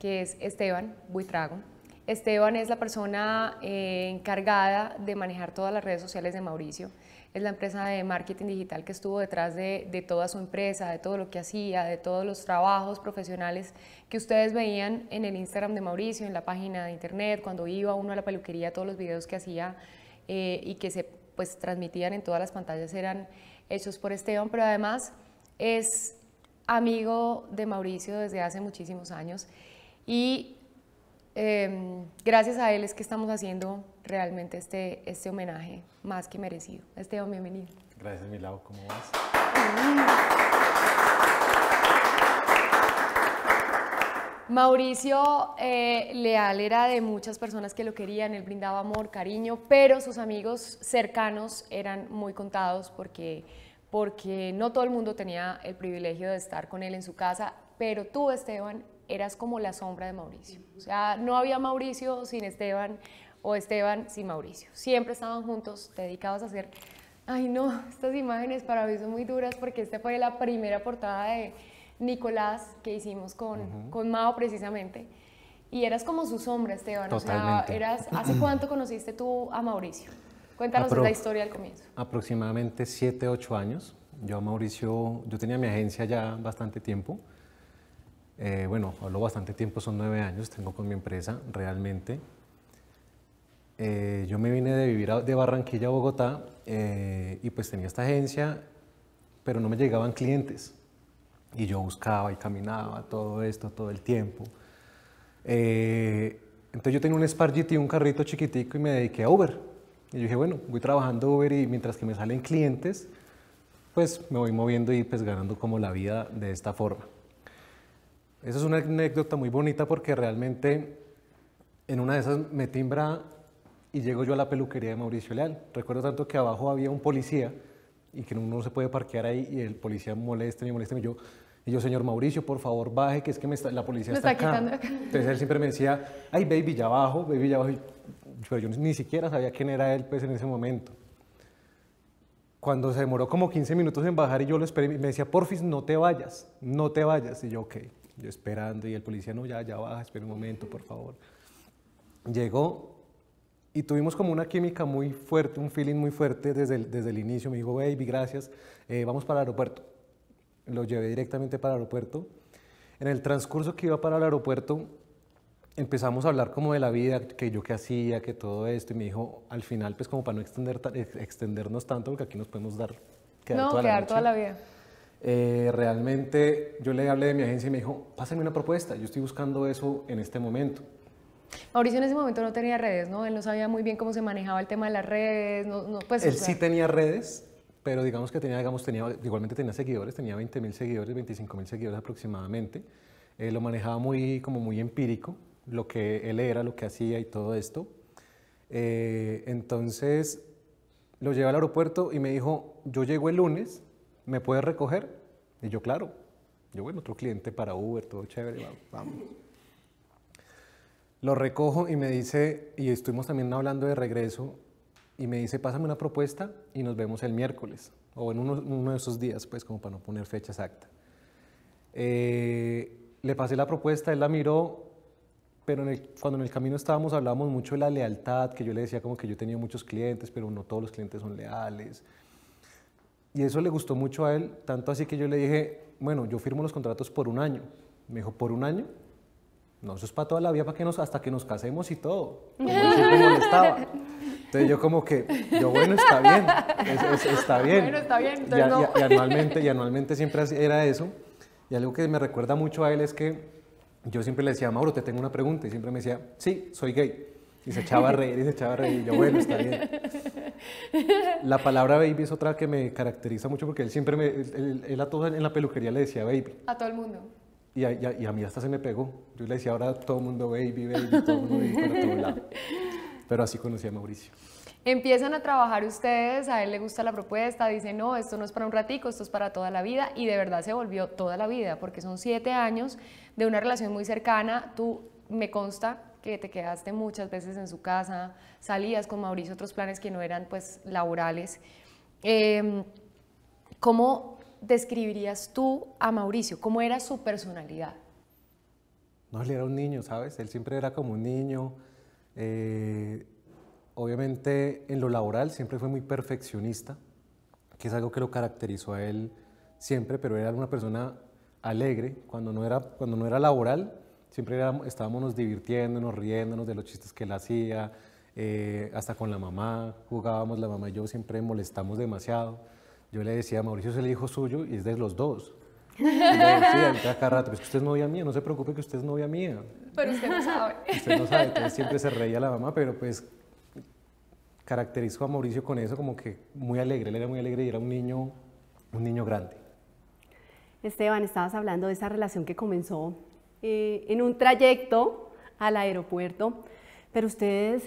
que es Esteban Buitrago. Esteban es la persona eh, encargada de manejar todas las redes sociales de Mauricio. Es la empresa de marketing digital que estuvo detrás de, toda su empresa, de todo lo que hacía, de todos los trabajos profesionales que ustedes veían en el Instagram de Mauricio, en la página de internet, cuando iba uno a la peluquería, todos los videos que hacía eh, y que se pues transmitían en todas las pantallas eran hechos por Esteban, pero además es amigo de Mauricio desde hace muchísimos años y eh, gracias a él es que estamos haciendo realmente este, este homenaje más que merecido. Esteban, bienvenido. Gracias, Milao, ¿cómo vas? Mauricio eh, Leal era de muchas personas que lo querían, él brindaba amor, cariño, pero sus amigos cercanos eran muy contados porque, porque no todo el mundo tenía el privilegio de estar con él en su casa, pero tú, Esteban, eras como la sombra de Mauricio. O sea, no había Mauricio sin Esteban o Esteban sin Mauricio. Siempre estaban juntos, dedicados a hacer... Ay, no, estas imágenes para mí son muy duras porque esta fue la primera portada de Nicolás que hicimos con, con Mao precisamente. Y eras como su sombra, Esteban. Totalmente. O sea, eras, ¿hace cuánto conociste tú a Mauricio? Cuéntanos Apro- la historia al comienzo. Aproximadamente 7, 8 años. Yo a Mauricio, yo tenía mi agencia ya bastante tiempo. Eh, bueno, hablo bastante tiempo, son 9 años, tengo con mi empresa realmente. Eh, yo me vine de vivir a- de Barranquilla a Bogotá eh, y pues tenía esta agencia, pero no me llegaban clientes. Y yo buscaba y caminaba todo esto todo el tiempo. Eh, entonces yo tenía un Spark GT, un carrito chiquitico y me dediqué a Uber. Y yo dije, bueno, voy trabajando Uber y mientras que me salen clientes, pues me voy moviendo y pues ganando como la vida de esta forma. Esa es una anécdota muy bonita porque realmente en una de esas me timbra y llego yo a la peluquería de Mauricio Leal. Recuerdo tanto que abajo había un policía y que uno no se puede parquear ahí y el policía molesta y molesta y yo, y yo, señor Mauricio, por favor baje, que es que me está- la policía Me está, está acá. Entonces él siempre me decía, ay baby, ya abajo, baby, ya abajo. Pero yo ni siquiera sabía quién era él pues en ese momento. Cuando se demoró como 15 minutos en bajar y yo lo esperé, me decía, porfis, no te vayas, no te vayas. Y yo, ok, yo esperando y el policía, no, ya, ya baja, espera un momento, por favor. Llegó y tuvimos como una química muy fuerte, un feeling muy fuerte desde el, desde el inicio. Me dijo, baby, gracias, eh, vamos para el aeropuerto. Lo llevé directamente para el aeropuerto. En el transcurso que iba para el aeropuerto, empezamos a hablar como de la vida, que yo qué hacía, que todo esto, y me dijo, al final, pues como para no extender, extendernos tanto, porque aquí nos podemos dar, quedar no, toda quedar la toda la vida. Eh, realmente yo le hablé de mi agencia y me dijo, pásame una propuesta, yo estoy buscando eso en este momento. Mauricio en ese momento no tenía redes, ¿no? Él no sabía muy bien cómo se manejaba el tema de las redes, no, no, pues, o Él sea, sí tenía redes, pero digamos que tenía, digamos, tenía, igualmente tenía seguidores, tenía 20 mil seguidores, 25 mil seguidores aproximadamente. Eh, lo manejaba muy, como muy empírico, lo que él era, lo que hacía y todo esto. Eh, entonces lo llevé al aeropuerto y me dijo, yo llego el lunes, ¿me puedes recoger? Y yo, claro. Yo, bueno, otro cliente para Uber, todo chévere, va- vamos. Lo recojo y me dice, y estuvimos también hablando de regreso, y me dice, pásame una propuesta y nos vemos el miércoles, o en uno, uno de esos días, pues como para no poner fecha exacta. Eh, le pasé la propuesta, él la miró, pero en el- cuando en el camino estábamos hablábamos mucho de la lealtad, que yo le decía como que yo tenía muchos clientes, pero no todos los clientes son leales. Y eso le gustó mucho a él, tanto así que yo le dije, bueno, yo firmo los contratos por un año. Me dijo, ¿por un año? No, eso es para toda la vida, para que nos, hasta que nos casemos y todo. Como molestaba. Entonces yo como que, yo bueno, está bien, es- es- está bien. Bueno, está bien, Y, no. y y anualmente, y anualmente siempre era eso. Y algo que me recuerda mucho a él es que yo siempre le decía, Mauro, te tengo una pregunta. Y siempre me decía, sí, soy gay. Y se echaba a reír y se echaba a reír. Y yo, bueno, está bien. La palabra baby es otra que me caracteriza mucho porque él siempre me, él- él a todos en la peluquería le decía baby. a todo el mundo. Y a, y a- y a mí hasta se me pegó. Yo le decía ahora todo el mundo baby, baby, todo el mundo baby para todo lado. Pero así conocí a Mauricio. Empiezan a trabajar ustedes, a él le gusta la propuesta, dice, no, esto no es para un ratico, esto es para toda la vida, y de verdad se volvió toda la vida, porque son siete años de una relación muy cercana. Tú, me consta que te quedaste muchas veces en su casa, salías con Mauricio otros planes que no eran pues laborales. Em, ¿Cómo describirías tú a Mauricio? ¿Cómo era su personalidad? No, él era un niño, ¿sabes? Él siempre era como un niño. Eh, obviamente en lo laboral siempre fue muy perfeccionista, que es algo que lo caracterizó a él siempre, pero era una persona alegre. Cuando no era, cuando no era laboral, siempre estábamos divirtiéndonos, riéndonos de los chistes que él hacía, eh, hasta con la mamá jugábamos, la mamá y yo siempre molestamos demasiado. Yo le decía, Mauricio es el hijo suyo y es de los dos. Y le decía, cada rato, es que usted es novia mía, no se preocupe que usted es novia mía. Pero usted no sabe. Usted no sabe, entonces siempre se reía la mamá, pero pues caracterizó a Mauricio con eso, como que muy alegre, él era muy alegre y era un niño, un niño grande. Esteban, estabas hablando de esa relación que comenzó eh, en un trayecto al aeropuerto, pero ustedes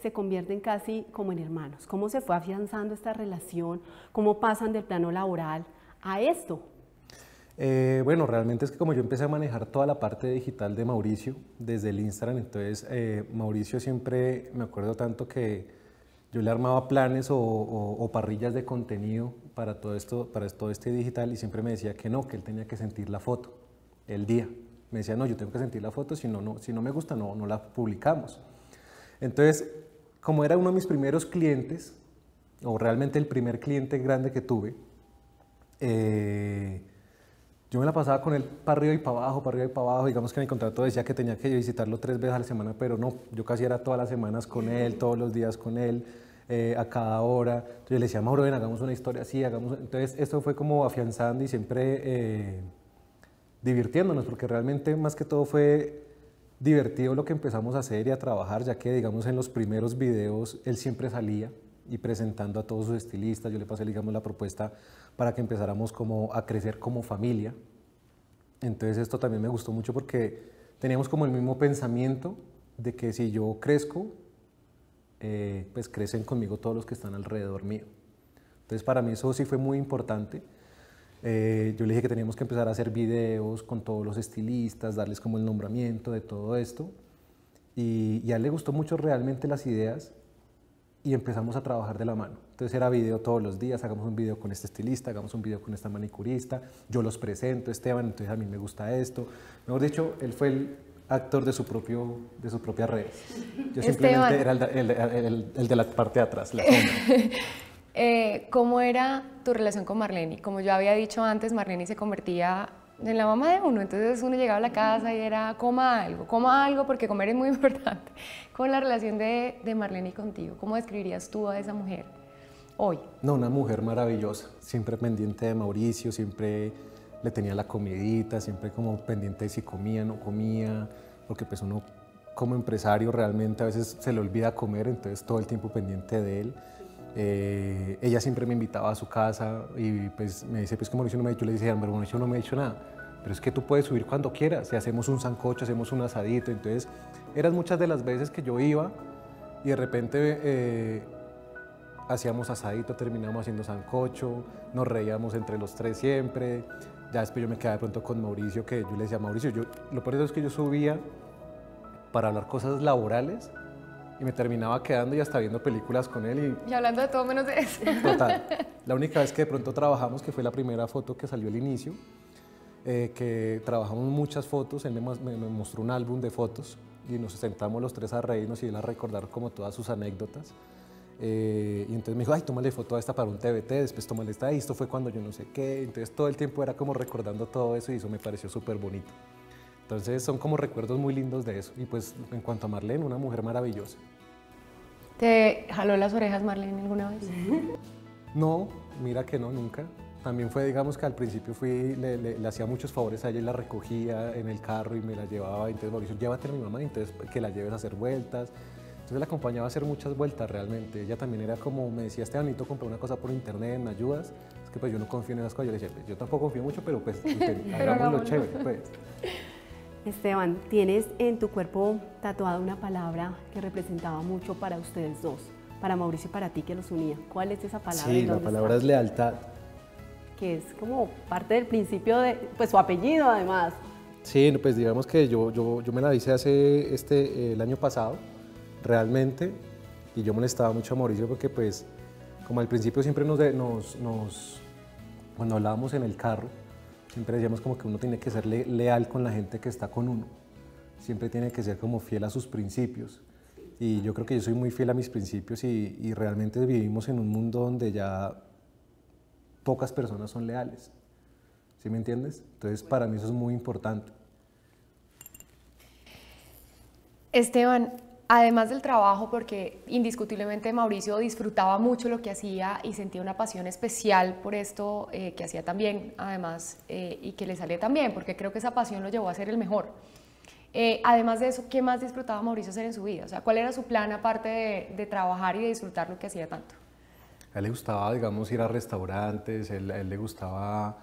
se convierten casi como en hermanos. ¿Cómo se fue afianzando esta relación? ¿Cómo pasan del plano laboral a esto? Eh, bueno, realmente es que como yo empecé a manejar toda la parte digital de Mauricio desde el Instagram, entonces eh, Mauricio siempre, me acuerdo tanto que yo le armaba planes o, parrillas de contenido para todo, esto, para todo este digital y siempre me decía que no, que él tenía que sentir la foto el día. Me decía, no, yo tengo que sentir la foto, si no, no, si no me gusta, no, no la publicamos. Entonces, como era uno de mis primeros clientes, o realmente el primer cliente grande que tuve, eh, yo me la pasaba con él para arriba y para abajo, para arriba y para abajo. Digamos que en el contrato decía que tenía que visitarlo tres veces a la semana, pero no, yo casi era todas las semanas con él, todos los días con él, eh, a cada hora. Entonces le decía, Mauro, ven, hagamos una historia así, hagamos... Entonces esto fue como afianzando y siempre eh, divirtiéndonos, porque realmente más que todo fue divertido lo que empezamos a hacer y a trabajar, ya que digamos en los primeros videos él siempre salía y presentando a todos sus estilistas, yo le pasé digamos la propuesta para que empezáramos como a crecer como familia. Entonces esto también me gustó mucho porque teníamos como el mismo pensamiento de que si yo crezco, eh, pues crecen conmigo todos los que están alrededor mío. Entonces para mí eso sí fue muy importante. Eh, yo le dije que teníamos que empezar a hacer videos con todos los estilistas, darles como el nombramiento de todo esto. Y, y a él le gustó mucho realmente las ideas y empezamos a trabajar de la mano. Entonces era video todos los días, hagamos un video con este estilista, hagamos un video con esta manicurista, yo los presento, Esteban, entonces a mí me gusta esto. Mejor dicho, él fue el actor de su, propio, de su propia red. Yo simplemente era el, el, de la parte de atrás, la eh, ¿Cómo era tu relación con Marlene? Como yo había dicho antes, Marlene se convertía en la mamá de uno. Entonces uno llegaba a la casa y era, coma algo, coma algo porque comer es muy importante. Con la relación de, de Marlene contigo, ¿cómo describirías tú a esa mujer hoy? No, una mujer maravillosa, siempre pendiente de Mauricio, siempre le tenía la comidita, siempre como pendiente de si comía, no comía, porque pues uno como empresario realmente a veces se le olvida comer, entonces todo el tiempo pendiente de él. Eh, ella siempre me invitaba a su casa y pues me dice, pues que Mauricio no me ha dicho, le dice, pero Mauricio no me ha dicho nada, pero es que tú puedes subir cuando quieras, si hacemos un sancocho, hacemos un asadito, entonces eran muchas de las veces que yo iba y de repente eh, hacíamos asadito, terminamos haciendo sancocho, nos reíamos entre los tres siempre, ya después yo me quedaba de pronto con Mauricio, que yo le decía, Mauricio, yo, lo peor es que yo subía para hablar cosas laborales y me terminaba quedando y hasta viendo películas con él. Y, y hablando de todo menos de eso. Total. La única vez que de pronto trabajamos, que fue la primera foto que salió al inicio, eh, que trabajamos muchas fotos, él me, me, mostró un álbum de fotos y nos sentamos los tres a reírnos y él a recordar como todas sus anécdotas. Eh, y entonces me dijo, ay, tómale foto a esta para un TBT, después tómale esta, y esto fue cuando yo no sé qué. Entonces todo el tiempo era como recordando todo eso y eso me pareció súper bonito. Entonces son como recuerdos muy lindos de eso. Y pues en cuanto a Marlene, una mujer maravillosa. ¿Te jaló las orejas Marlene alguna vez? No, mira que no, nunca. También fue, digamos que al principio fui, le, hacía muchos favores a ella y la recogía en el carro y me la llevaba. Entonces Mauricio, llévate a mi mamá, entonces que la lleves a hacer vueltas. Entonces la acompañaba a hacer muchas vueltas realmente. Ella también era como, me decía, Estebanito, compré una cosa por internet, ¿me ayudas? Es que pues yo no confío en esas cosas. Yo le decía, pues, yo tampoco confío mucho, pero pues hagámoslo chévere, pues. Esteban, tienes en tu cuerpo tatuada una palabra que representaba mucho para ustedes dos. para Mauricio y para ti que los unía? ¿Cuál es esa palabra? Sí, la palabra es lealtad. Que es como parte del principio de, pues su apellido además. Sí, pues digamos que yo, yo, yo me la hice hace este, el año pasado, realmente, y yo molestaba mucho a Mauricio porque pues, como al principio siempre nos, nos, nos cuando hablábamos en el carro, siempre decíamos como que uno tiene que ser leal con la gente que está con uno, siempre tiene que ser como fiel a sus principios. Y yo creo que yo soy muy fiel a mis principios y, y realmente vivimos en un mundo donde ya pocas personas son leales. ¿Sí me entiendes? Entonces, para mí eso es muy importante. Esteban, además del trabajo, porque indiscutiblemente Mauricio disfrutaba mucho lo que hacía y sentía una pasión especial por esto eh, que hacía también, además, eh, y que le salía también, porque creo que esa pasión lo llevó a ser el mejor. Eh, además de eso, ¿qué más disfrutaba Mauricio hacer en su vida? O sea, ¿cuál era su plan aparte de, trabajar y de disfrutar lo que hacía tanto? A él le gustaba, digamos, ir a restaurantes, a él le gustaba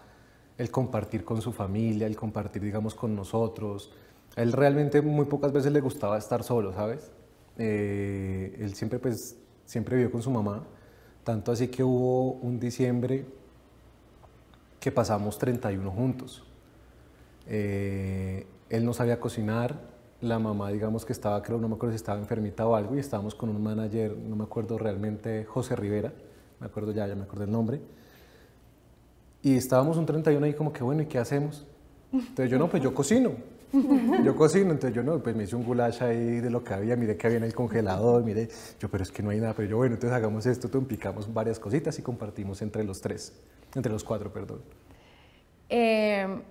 el compartir con su familia, el compartir, digamos, con nosotros, él realmente muy pocas veces le gustaba estar solo, ¿sabes? Eh, él siempre, pues, siempre vivió con su mamá, tanto así que hubo un diciembre que pasamos 31 juntos. Eh, él no sabía cocinar, la mamá, digamos que estaba, creo, no me acuerdo si estaba enfermita o algo, y estábamos con un manager, no me acuerdo realmente, José Rivera, me acuerdo ya, ya me acuerdo el nombre, y estábamos un 31 ahí como que, bueno, ¿y qué hacemos? Entonces yo no, pues yo cocino. Yo cocino, entonces yo no, pues me hice un goulash ahí de lo que había, mire que había en el congelador, mire, yo, pero es que no hay nada, pero yo, bueno, entonces hagamos esto, picamos varias cositas y compartimos entre los tres, entre los cuatro, perdón. Em,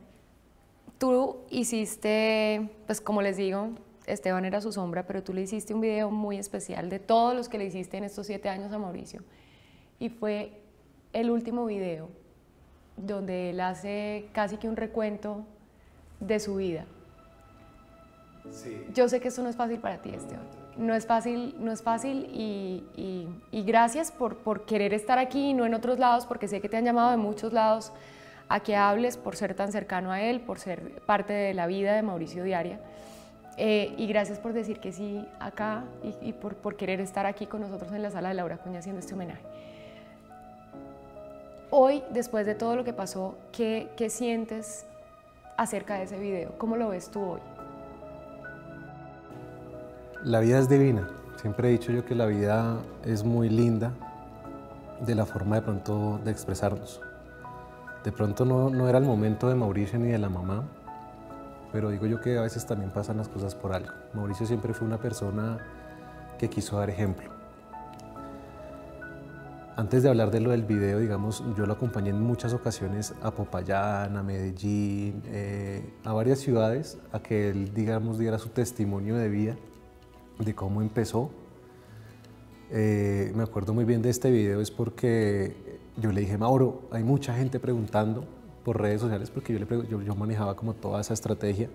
tú hiciste, pues como les digo, Esteban era su sombra, pero tú le hiciste un video muy especial de todos los que le hiciste en estos siete años a Mauricio. Y fue el último video donde él hace casi que un recuento de su vida. Yo sé que esto no es fácil para ti, Esteban. No es fácil, no es fácil y, gracias por, querer estar aquí y no en otros lados, porque sé que te han llamado de muchos lados a que hables por ser tan cercano a él, por ser parte de la vida de Mauricio Diaria. Eh, y gracias por decir que sí acá y, por, querer estar aquí con nosotros en la sala de Laura Cuña haciendo este homenaje. Hoy, después de todo lo que pasó, ¿qué, qué sientes acerca de ese video? ¿Cómo lo ves tú hoy? La vida es divina. Siempre he dicho yo que la vida es muy linda de la forma de pronto de expresarnos. De pronto no, no era el momento de Mauricio ni de la mamá, pero digo yo que a veces también pasan las cosas por algo. Mauricio siempre fue una persona que quiso dar ejemplo. Antes de hablar de lo del video, digamos, yo lo acompañé en muchas ocasiones a Popayán, a Medellín, eh, a varias ciudades, a que él, digamos, diera su testimonio de vida de cómo empezó. Eh, me acuerdo muy bien de este video es porque yo le dije, Mauro, hay mucha gente preguntando por redes sociales porque yo, le yo, yo, manejaba como toda esa estrategia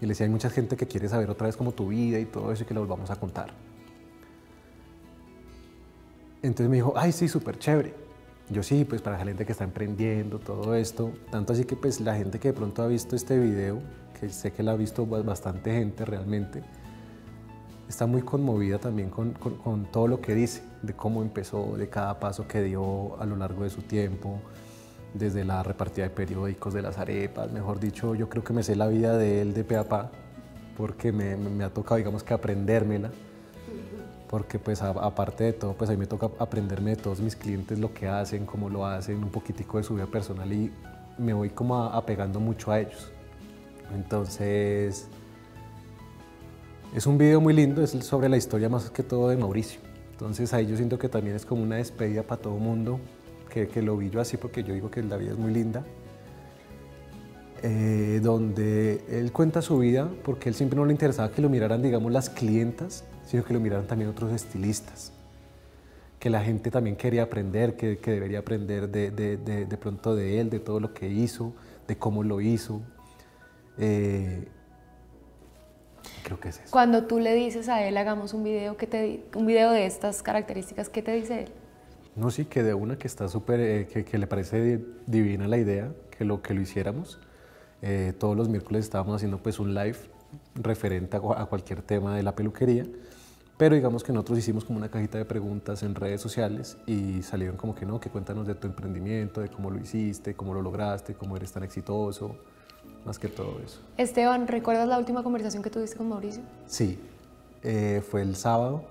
y le decía, hay mucha gente que quiere saber otra vez como tu vida y todo eso y que lo volvamos a contar. Entonces me dijo, ay, sí, súper chévere. Yo sí, pues para la gente que está emprendiendo, todo esto. Tanto así que pues la gente que de pronto ha visto este video, que sé que la ha visto bastante gente realmente, está muy conmovida también con, con, todo lo que dice, de cómo empezó, de cada paso que dio a lo largo de su tiempo, desde la repartida de periódicos, de las arepas, mejor dicho, yo creo que me sé la vida de él de pe a pa, porque me, me ha tocado, digamos que aprendérmela, porque pues aparte de todo, pues a mí me toca aprenderme de todos mis clientes lo que hacen, cómo lo hacen, un poquitico de su vida personal y me voy como apegando mucho a ellos. Entonces, es un video muy lindo, es sobre la historia más que todo de Mauricio. Entonces ahí yo siento que también es como una despedida para todo mundo, que, que, lo vi yo así porque yo digo que la vida es muy linda. Eh, donde él cuenta su vida porque él siempre no le interesaba que lo miraran, digamos, las clientas, sino que lo miraran también otros estilistas. Que la gente también quería aprender, que, que debería aprender de, de, de, de, pronto de él, de todo lo que hizo, de cómo lo hizo. Eh, Creo que es eso. Cuando tú le dices a él, hagamos un video, que te, un video de estas características, ¿qué te dice él? No, sí, que de una que está súper, eh, que, que, le parece divina la idea, que lo, que lo hiciéramos. Eh, todos los miércoles estábamos haciendo pues un live referente a, a, cualquier tema de la peluquería Pero digamos que nosotros hicimos como una cajita de preguntas en redes sociales y salieron como que no, que cuéntanos de tu emprendimiento, de cómo lo hiciste, cómo lo lograste, cómo eres tan exitoso, más que todo eso. Esteban, ¿recuerdas la última conversación que tuviste con Mauricio? Sí, eh, fue el sábado,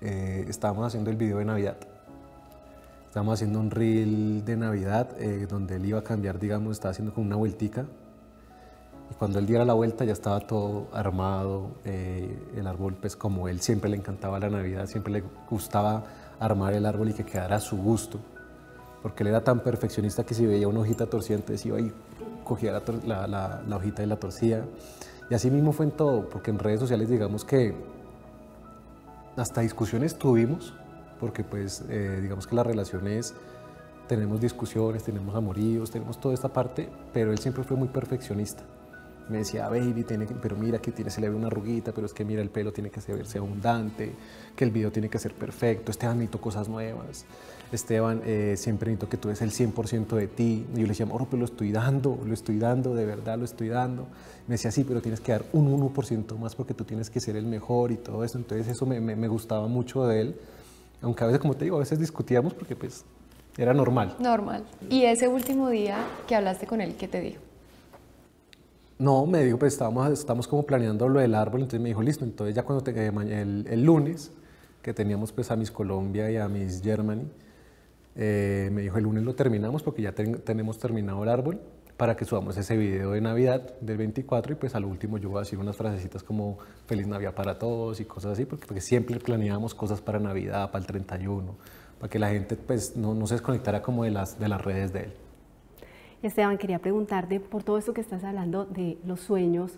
eh, estábamos haciendo el video de Navidad. Estábamos haciendo un reel de Navidad eh, donde él iba a cambiar, digamos, estaba haciendo como una vueltica y cuando él diera la vuelta ya estaba todo armado, el árbol pues como él siempre le encantaba la Navidad, siempre le gustaba armar el árbol y que quedara a su gusto, porque él era tan perfeccionista que si veía una hojita torcida entonces iba y cogía la, la- la- la hojita y la torcía. Y así mismo fue en todo, porque en redes sociales digamos que hasta discusiones tuvimos, porque pues eh, digamos que las relaciones tenemos discusiones, tenemos amoríos, tenemos toda esta parte, pero él siempre fue muy perfeccionista. Me decía, baby, tiene que- pero mira que tiene, se le ve una arruguita, pero es que mira el pelo tiene que verse abundante, que el video tiene que ser perfecto, Esteban necesito cosas nuevas, Esteban eh, siempre necesito que tú des el 100% de ti. Y yo le decía, amor, pero lo estoy dando, lo estoy dando, de verdad lo estoy dando. Me decía, sí, pero tienes que dar un 1% más porque tú tienes que ser el mejor y todo eso. Entonces eso me, me- me gustaba mucho de él, aunque a veces, como te digo, a veces discutíamos porque pues era normal. Normal. ¿Y ese último día que hablaste con él, qué te dijo? No, me dijo, pues estábamos, estamos como planeando lo del árbol, entonces me dijo, listo, entonces ya cuando te, eh, el, el lunes, que teníamos pues a Miss Colombia y a Miss Germany, eh, me dijo, el lunes lo terminamos porque ya ten- tenemos terminado el árbol para que subamos ese video de Navidad del 24 y pues al último yo voy a decir unas frasecitas como Feliz Navidad para todos y cosas así, porque, porque siempre planeábamos cosas para Navidad, para el 31, para que la gente pues no, no se desconectara como de las, de las redes de él. Esteban, quería preguntarte por todo esto que estás hablando de los sueños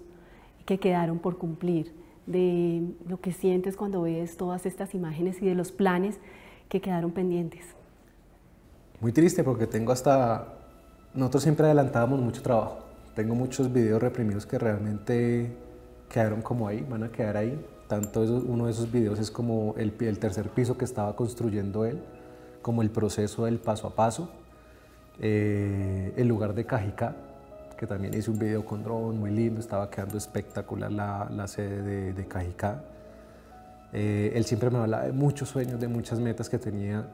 que quedaron por cumplir, de lo que sientes cuando ves todas estas imágenes y de los planes que quedaron pendientes. Muy triste porque tengo hasta... Nosotros siempre adelantábamos mucho trabajo. Tengo muchos videos reprimidos que realmente quedaron como ahí, van a quedar ahí. Tanto uno de esos videos es como el tercer piso que estaba construyendo él, como el proceso del paso a paso. Eh, el lugar de Cajicá, que también hice un video con dron muy lindo, estaba quedando espectacular la, la sede de, de Cajicá. Eh, él siempre me hablaba de muchos sueños, de muchas metas que tenía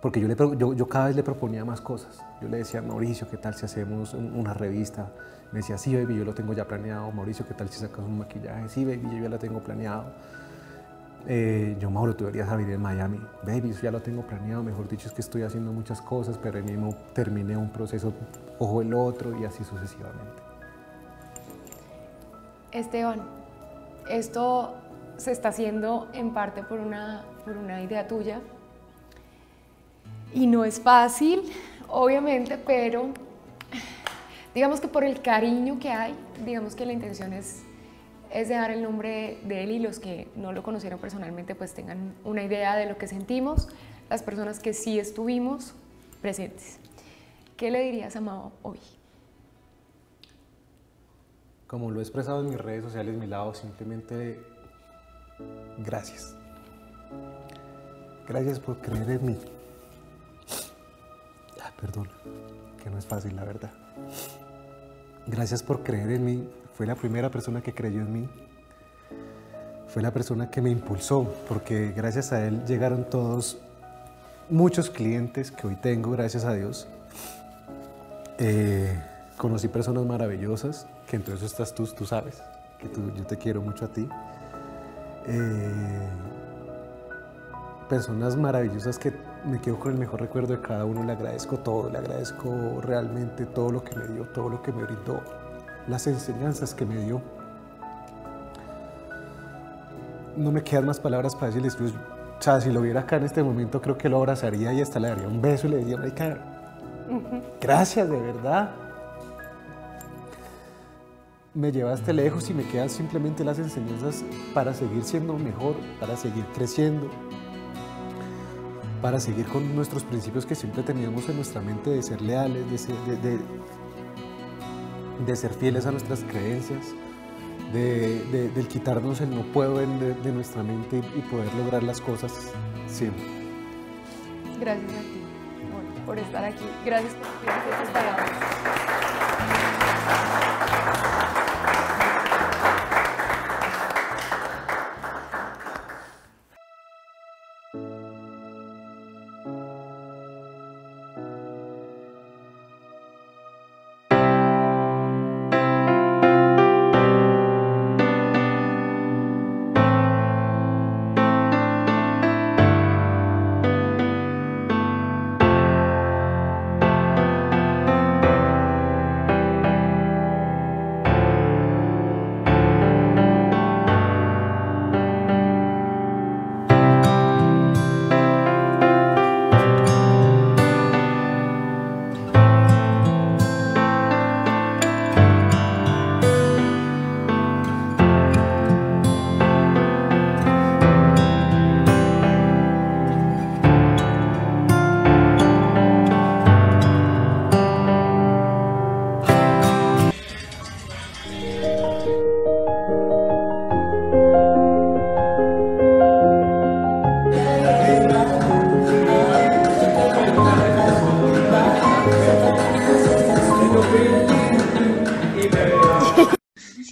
porque yo, le, yo, cada vez le proponía más cosas. Yo le decía, Mauricio, ¿qué tal si hacemos un- una revista? Me decía, sí, baby, yo lo tengo ya planeado. Mauricio, ¿qué tal si sacas un maquillaje? Sí, baby, yo ya lo tengo planeado. Eh, yo, Mauro, tú deberías vivir en Miami. Baby, ya lo tengo planeado. Mejor dicho, es que estoy haciendo muchas cosas, pero ahí mismo terminé un proceso, ojo el otro y así sucesivamente. Esteban, esto se está haciendo en parte por una, por una idea tuya y no es fácil, obviamente, pero digamos que por el cariño que hay, digamos que la intención es, es dejar el nombre de él y los que no lo conocieron personalmente pues tengan una idea de lo que sentimos, las personas que sí estuvimos presentes. ¿Qué le dirías a Mao hoy? Como lo he expresado en mis redes sociales, mi lado, simplemente gracias. Gracias por creer en mí. Ah, perdón, que no es fácil, la verdad. Gracias por creer en mí. Fue la primera persona que creyó en mí. Fue la persona que me impulsó, porque gracias a él llegaron todos, muchos clientes que hoy tengo, gracias a Dios. Eh, conocí personas maravillosas, que entre eso estás tú, tú sabes, que tú- yo te quiero mucho a ti. Eh, personas maravillosas que me quedo con el mejor recuerdo de cada uno, le agradezco todo, le agradezco realmente todo lo que me dio, todo lo que me brindó, las enseñanzas que me dio. No me quedan más palabras para decirles, yo, o sea, si lo viera acá en este momento creo que lo abrazaría y hasta le daría un beso y le diría, marica, gracias de verdad. Me llevaste lejos y me quedan simplemente las enseñanzas para seguir siendo mejor, para seguir creciendo, para seguir con nuestros principios que siempre teníamos en nuestra mente de ser leales, de ser, de, de- de ser fieles a nuestras creencias, de, quitarnos el no puedo de, nuestra mente y, poder lograr las cosas siempre. Gracias a ti por, estar aquí. Gracias por tus palabras.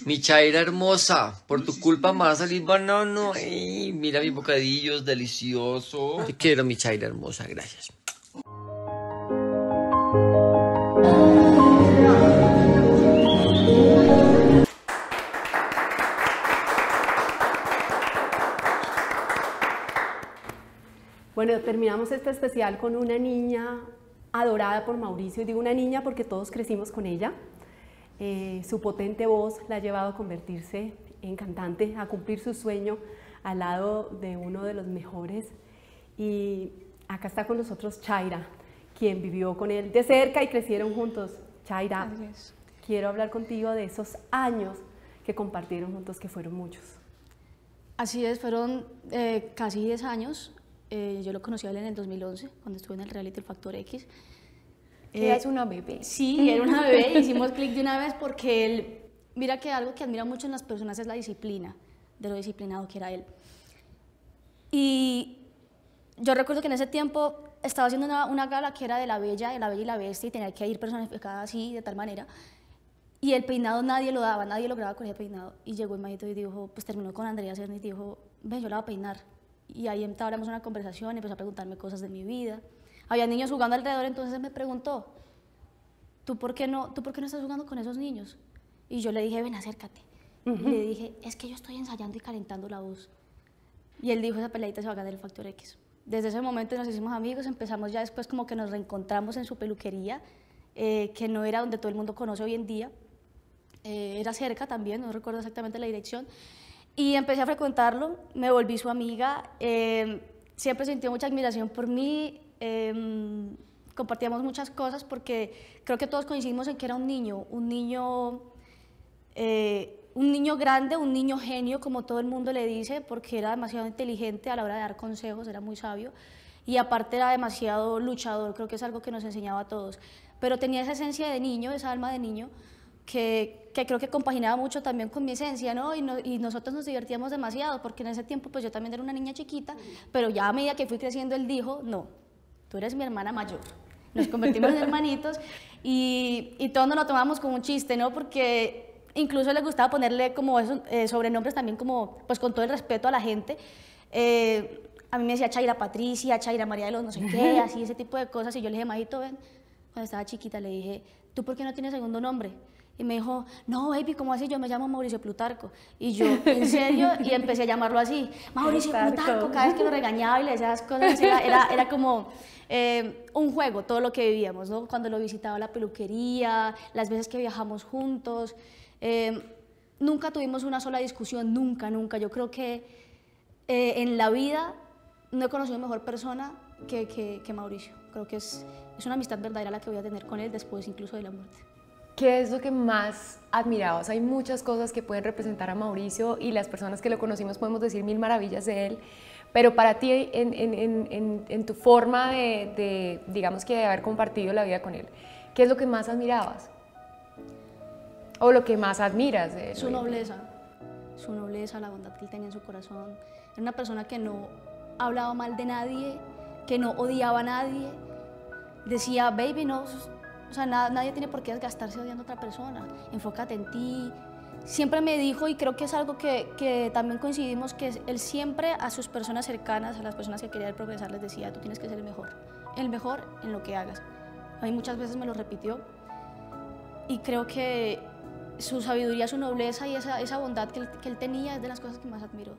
Mi Chaira hermosa, por tu culpa me va a salir banano. Mira mi bocadillo, es delicioso. Te quiero, mi Chaira hermosa, gracias. Bueno, terminamos este especial con una niña adorada por Mauricio. Digo una niña porque todos crecimos con ella. Eh, su potente voz la ha llevado a convertirse en cantante, a cumplir su sueño al lado de uno de los mejores. Y acá está con nosotros Chaira, quien vivió con él de cerca y crecieron juntos. Chaira, quiero hablar contigo de esos años que compartieron juntos, que fueron muchos. Así es, fueron eh, casi 10 años. Eh, yo lo conocí a él en el 2011, cuando estuve en el reality El Factor X. Eh, es una bebé. Sí, era una bebé. Hicimos clic de una vez porque él, mira que algo que admira mucho en las personas es la disciplina, de lo disciplinado que era él. Y yo recuerdo que en ese tiempo estaba haciendo una, una gala que era de la Bella, de la Bella y la Bestia, y tenía que ir personificada así, de tal manera. Y el peinado nadie lo daba, nadie lograba con ese peinado. Y llegó el maestro y dijo, pues terminó con Andrea Cerny y dijo, ven, yo la voy a peinar. Y ahí entablamos una conversación, empezó a preguntarme cosas de mi vida. Había niños jugando alrededor, entonces me preguntó, ¿tú por qué no, ¿tú por qué no estás jugando con esos niños? Y yo le dije, ven, acércate. Y le dije, es que yo estoy ensayando y calentando la voz. Y él dijo, esa peleadita se va a ganar el Factor X. Desde ese momento nos hicimos amigos, empezamos ya después como que nos reencontramos en su peluquería, eh, que no era donde todo el mundo conoce hoy en día. Eh, era cerca también, no recuerdo exactamente la dirección. Y empecé a frecuentarlo, me volví su amiga, eh, siempre sintió mucha admiración por mí, eh, compartíamos muchas cosas porque creo que todos coincidimos en que era un niño, un niño, eh, un niño grande, un niño genio, como todo el mundo le dice, porque era demasiado inteligente a la hora de dar consejos, era muy sabio, y aparte era demasiado luchador, creo que es algo que nos enseñaba a todos, pero tenía esa esencia de niño, esa alma de niño, que, que, creo que compaginaba mucho también con mi esencia, ¿no? Y, no, y, nosotros nos divertíamos demasiado, porque en ese tiempo pues yo también era una niña chiquita, pero ya a medida que fui creciendo él dijo, no, tú eres mi hermana mayor. Nos convertimos en hermanitos y, y todos nos lo tomamos como un chiste, ¿no? Porque incluso le gustaba ponerle como esos eh, sobrenombres también como, pues con todo el respeto a la gente. Eh, a mí me decía Chaira Patricia, Chaira María de los no sé qué, así ese tipo de cosas. Y yo le dije, Majito, ven, cuando estaba chiquita le dije, ¿tú por qué no tienes segundo nombre? Y me dijo, no, baby, ¿cómo así? Yo me llamo Mauricio Plutarco. Y yo, ¿en serio? Y empecé a llamarlo así, Mauricio Plutarco. Plutarco. Cada vez que lo regañaba y le decía esas cosas, era, era, era como eh, un juego, todo lo que vivíamos, ¿no? Cuando lo visitaba la peluquería, las veces que viajamos juntos. Eh, nunca tuvimos una sola discusión, nunca, nunca. Yo creo que eh, en la vida no he conocido mejor persona que, que, que Mauricio. Creo que es, es una amistad verdadera la que voy a tener con él después incluso de la muerte. ¿Qué es lo que más admirabas? Hay muchas cosas que pueden representar a Mauricio y las personas que lo conocimos podemos decir mil maravillas de él, pero para ti, en, en, en, en tu forma de, de, digamos que de haber compartido la vida con él, ¿qué es lo que más admirabas? ¿O lo que más admiras de él? Su nobleza, su nobleza, la bondad que él tenía en su corazón. Era una persona que no hablaba mal de nadie, que no odiaba a nadie. Decía, baby, no, o sea, nadie tiene por qué desgastarse odiando a otra persona. Enfócate en ti. Siempre me dijo, y creo que es algo que, que, también coincidimos, que él siempre a sus personas cercanas, a las personas que quería progresar, les decía, tú tienes que ser el mejor. El mejor en lo que hagas. A mí muchas veces me lo repitió. Y creo que su sabiduría, su nobleza y esa, esa bondad que él, que él tenía es de las cosas que más admiro.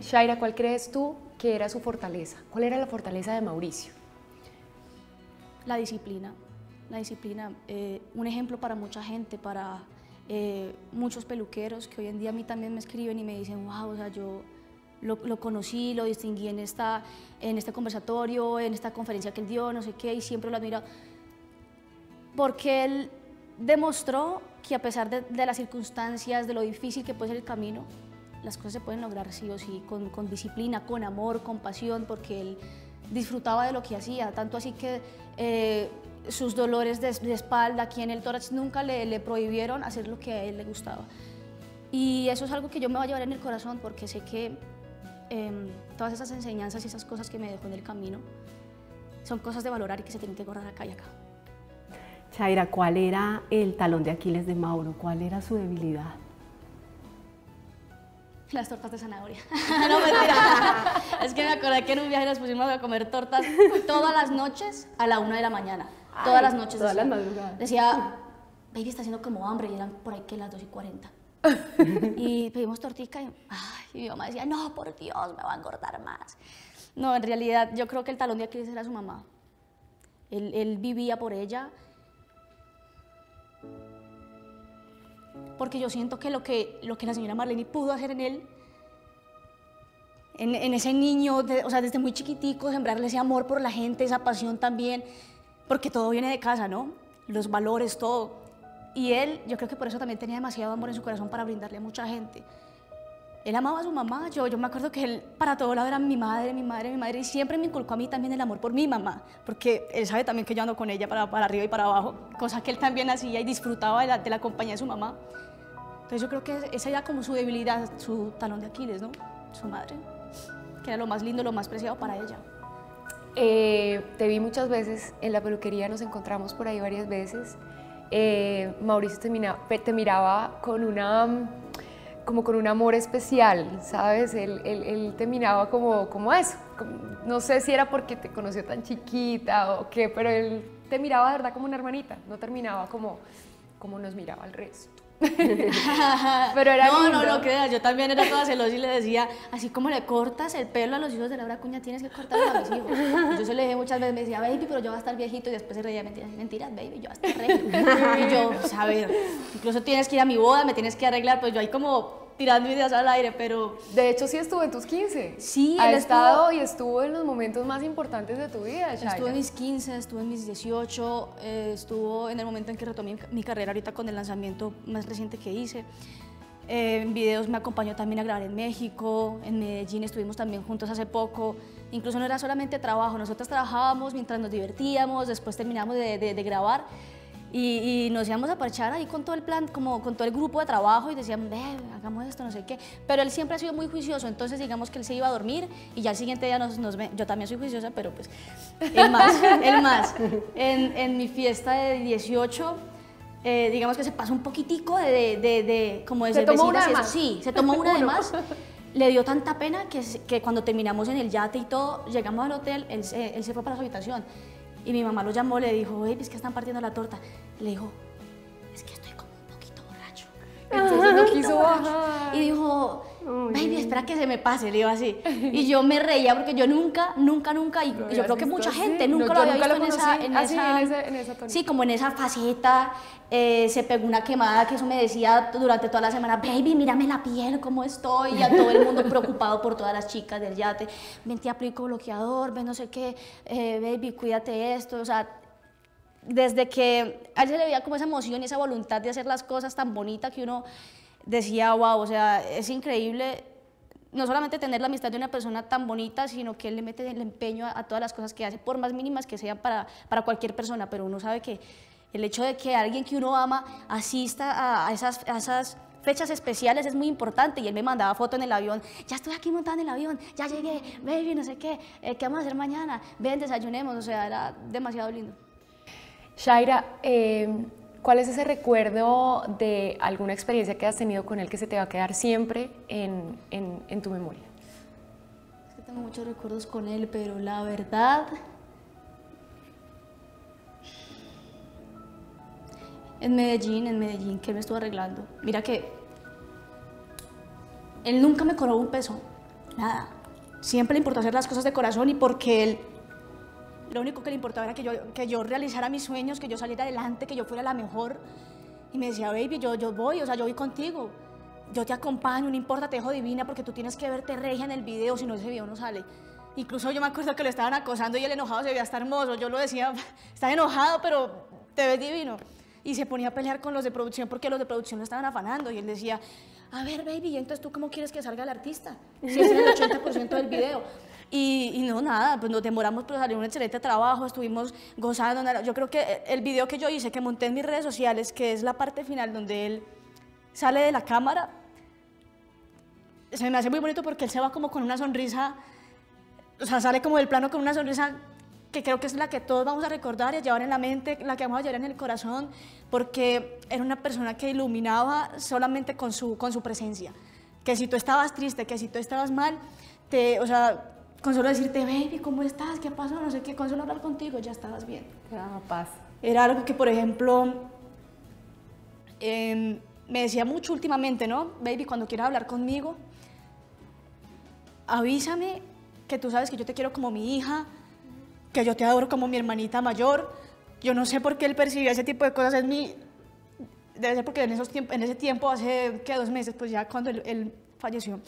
Shaira, ¿cuál crees tú que era su fortaleza? ¿Cuál era la fortaleza de Mauricio? La disciplina la disciplina, eh, un ejemplo para mucha gente, para eh, muchos peluqueros que hoy en día a mí también me escriben y me dicen, wow, o sea, yo lo, conocí, lo distinguí en, esta, en este conversatorio, en esta conferencia que él dio, no sé qué, y siempre lo admiro, porque él demostró que a pesar de, de las circunstancias, de lo difícil que puede ser el camino, las cosas se pueden lograr sí o sí, con, con disciplina, con amor, con pasión, porque él disfrutaba de lo que hacía, tanto así que eh, sus dolores de, de, espalda aquí en el tórax nunca le, le, prohibieron hacer lo que a él le gustaba. Y eso es algo que yo me voy a llevar en el corazón porque sé que eh, todas esas enseñanzas y esas cosas que me dejó en el camino son cosas de valorar y que se tienen que correr acá y acá. Chaira, ¿cuál era el talón de Aquiles de Mauro? ¿Cuál era su debilidad? Las tortas de zanahoria. no, mentira. es que me acordé que en un viaje nos pusimos a comer tortas todas las noches a la una de la mañana. Todas las noches. todas decía. las madrugadas. Decía, baby, está haciendo como hambre. Y eran por ahí que las 2 y 40. y pedimos tortica y, ay, y mi mamá decía, no, por Dios, me va a engordar más. No, en realidad yo creo que el talón de Aquiles era su mamá. Él, él vivía por ella. Porque yo siento que lo que, lo que la señora Marlene pudo hacer en él, en, en ese niño, de- o sea, desde muy chiquitico, sembrarle ese amor por la gente, esa pasión también, porque todo viene de casa, ¿no? Los valores, todo. Y él, yo creo que por eso también tenía demasiado amor en su corazón para brindarle a mucha gente. Él amaba a su mamá, yo, yo me acuerdo que él para todo lado era mi madre, mi madre, mi madre, y siempre me inculcó a mí también el amor por mi mamá, porque él sabe también que yo ando con ella para, para arriba y para abajo, cosa que él también hacía y disfrutaba de la, de la compañía de su mamá. Entonces yo creo que esa era como su debilidad, su talón de Aquiles, ¿no? Su madre, que era lo más lindo, lo más preciado para ella. Eh, te vi muchas veces en la peluquería, nos encontramos por ahí varias veces. Eh, Mauricio te, mina- te miraba con una, como con un amor especial, ¿sabes? Él, él- él te miraba como, como eso. como- no sé si era porque te conoció tan chiquita o qué, pero él te miraba de verdad como una hermanita, no terminaba como, como nos miraba el resto. Pero era no, lindo. no, no creas, yo también era toda celosa y le decía, así como le cortas el pelo a los hijos de Laura Cuña, tienes que cortarlo a mis hijos. Yo se lo dije muchas veces, me decía, baby, pero yo voy a estar viejito y después se reía, mentiras, mentiras, baby, yo voy a estar regio. Y yo, pues, a ver, incluso tienes que ir a mi boda, me tienes que arreglar, pues yo ahí como tirando ideas al aire, pero... De hecho, sí estuvo en tus 15. Sí, ha estado estuvo- y estuvo en los momentos más importantes de tu vida, Shaira. Estuve en mis 15, estuve en mis 18, eh, estuvo en el momento en que retomé mi, mi carrera ahorita con el lanzamiento más reciente que hice. Eh, en videos me acompañó también a grabar en México, en Medellín estuvimos también juntos hace poco. Incluso no era solamente trabajo, nosotros trabajábamos mientras nos divertíamos, después terminamos de, de- de grabar y, y nos íbamos a parchar ahí con todo el plan, como con todo el grupo de trabajo y decían, ve, hagamos esto, no sé qué. Pero él siempre ha sido muy juicioso, entonces digamos que él se iba a dormir y ya al siguiente día nos, nos. Yo también soy juiciosa, pero pues él más, él más. En, en mi fiesta de 18, eh, digamos que se pasó un poquitico de, de, de- de- como de Se tomó una de más. Sí, se tomó una de más. Le dio tanta pena que, que cuando terminamos en el yate y todo, llegamos al hotel, él, él se fue para su habitación. Y mi mamá lo llamó, le dijo, baby, es que están partiendo la torta. Le dijo, es que estoy como un poquito borracho. Entonces no quiso bajar. Y dijo, baby, espera que se me pase, le digo así. Y yo me reía porque yo nunca, nunca, nunca, y, ¿Lo yo creo que visto mucha así? gente No, nunca yo lo había nunca lo visto en esa, conocí en, esa, en ese- en esa. Sí, como en esa faceta. eh, se pegó una quemada que eso me decía durante toda la semana, baby, mírame la piel, cómo estoy. Y a todo el mundo preocupado por todas las chicas del yate. Ven, te aplico bloqueador, ven, no sé qué, eh, baby, cuídate esto. O sea, desde que a él se le veía como esa emoción y esa voluntad de hacer las cosas tan bonitas que uno decía, wow, o sea, es increíble no solamente tener la amistad de una persona tan bonita, sino que él le mete el empeño a, a todas las cosas que hace, por más mínimas que sean para, para cualquier persona, pero uno sabe que el hecho de que alguien que uno ama asista a, a esas, a esas fechas especiales es muy importante y él me mandaba foto en el avión, ya estoy aquí montada en el avión, ya llegué, baby, no sé qué, eh, ¿qué vamos a hacer mañana? Ven, desayunemos, o sea, era demasiado lindo. Shaira, eh, ¿cuál es ese recuerdo de alguna experiencia que has tenido con él que se te va a quedar siempre en, en- tu memoria? Es que tengo muchos recuerdos con él, pero la verdad. En Medellín, en Medellín, que él me estuvo arreglando. Mira que. Él nunca me cobró un peso. Nada. Siempre le importó hacer las cosas de corazón y porque él. Lo único que le importaba era que yo, que yo realizara mis sueños, que yo saliera adelante, que yo fuera la mejor. Y me decía, baby, yo, yo voy, o sea, yo voy contigo. Yo te acompaño, no importa, te dejo divina porque tú tienes que verte regia en el video, si no ese video no sale. Incluso yo me acuerdo que lo estaban acosando y el enojado se veía hasta hermoso. Yo lo decía, estás enojado, pero te ves divino. Y se ponía a pelear con los de producción porque los de producción lo estaban afanando. Y él decía, a ver, baby, ¿y entonces tú cómo quieres que salga el artista? Si es el 80% del video. Y, y no, nada, pues nos demoramos, pero salió un excelente trabajo, estuvimos gozando. Yo creo que el video que yo hice, que monté en mis redes sociales, que es la parte final donde él sale de la cámara, se me hace muy bonito porque él se va como con una sonrisa, o sea, sale como del plano con una sonrisa que creo que es la que todos vamos a recordar y a llevar en la mente, la que vamos a llevar en el corazón, porque era una persona que iluminaba solamente con su, con su presencia. que si tú estabas triste, que si tú estabas mal, te, o sea, con solo decirte, baby, ¿cómo estás? ¿Qué pasó? No sé qué, con solo hablar contigo ya estabas bien. Daba paz. Era algo que, por ejemplo, em, me decía mucho últimamente, ¿no? Baby, cuando quieras hablar conmigo, avísame que tú sabes que yo te quiero como mi hija, que yo te adoro como mi hermanita mayor. Yo no sé por qué él percibía ese tipo de cosas en mí. Debe ser porque en, esos en ese tiempo, hace ¿qué? dos meses, pues ya cuando él, él falleció,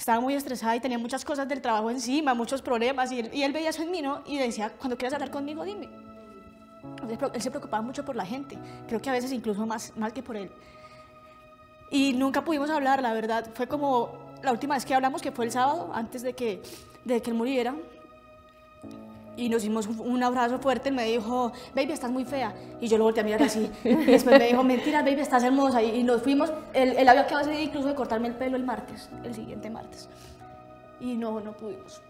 estaba muy estresada y tenía muchas cosas del trabajo encima, muchos problemas. Y él, veía eso en mí, ¿no? Y decía, cuando quieras hablar conmigo, dime. Él se preocupaba mucho por la gente. Creo que a veces incluso más, más que por él. Y nunca pudimos hablar, la verdad. Fue como la última vez que hablamos, que fue el sábado, antes de que, de que él muriera. Y nos dimos un- abrazo fuerte. Él me dijo, baby, estás muy fea. Y yo lo volteé a mirar así. Y después me dijo, mentira, baby, estás hermosa. Y, y nos fuimos. Él, él había quedado día incluso de cortarme el pelo el martes, el siguiente martes. Y no, no pudimos.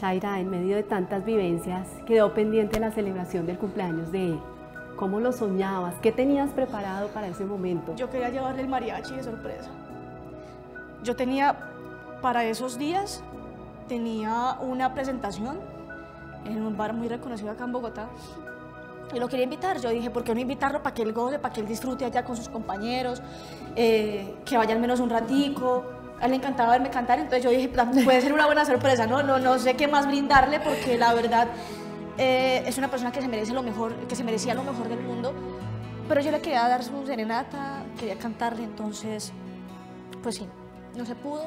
Shaira, en medio de tantas vivencias, quedó pendiente la celebración del cumpleaños de él. ¿Cómo lo soñabas? ¿Qué tenías preparado para ese momento? Yo quería llevarle el mariachi de sorpresa. Yo tenía, para esos días, tenía una presentación en un bar muy reconocido acá en Bogotá. Y lo quería invitar. Yo dije, ¿por qué no invitarlo para que él goce, para que él disfrute allá con sus compañeros, eh, que vaya al menos un ratico? A él le encantaba verme cantar, entonces yo dije, "La- puede ser una buena sorpresa, ¿no? No, no sé qué más brindarle porque la verdad eh, es una persona que se merece lo mejor, que se merecía lo mejor del mundo. Pero yo le quería dar su serenata, quería cantarle, entonces, pues sí, no se pudo.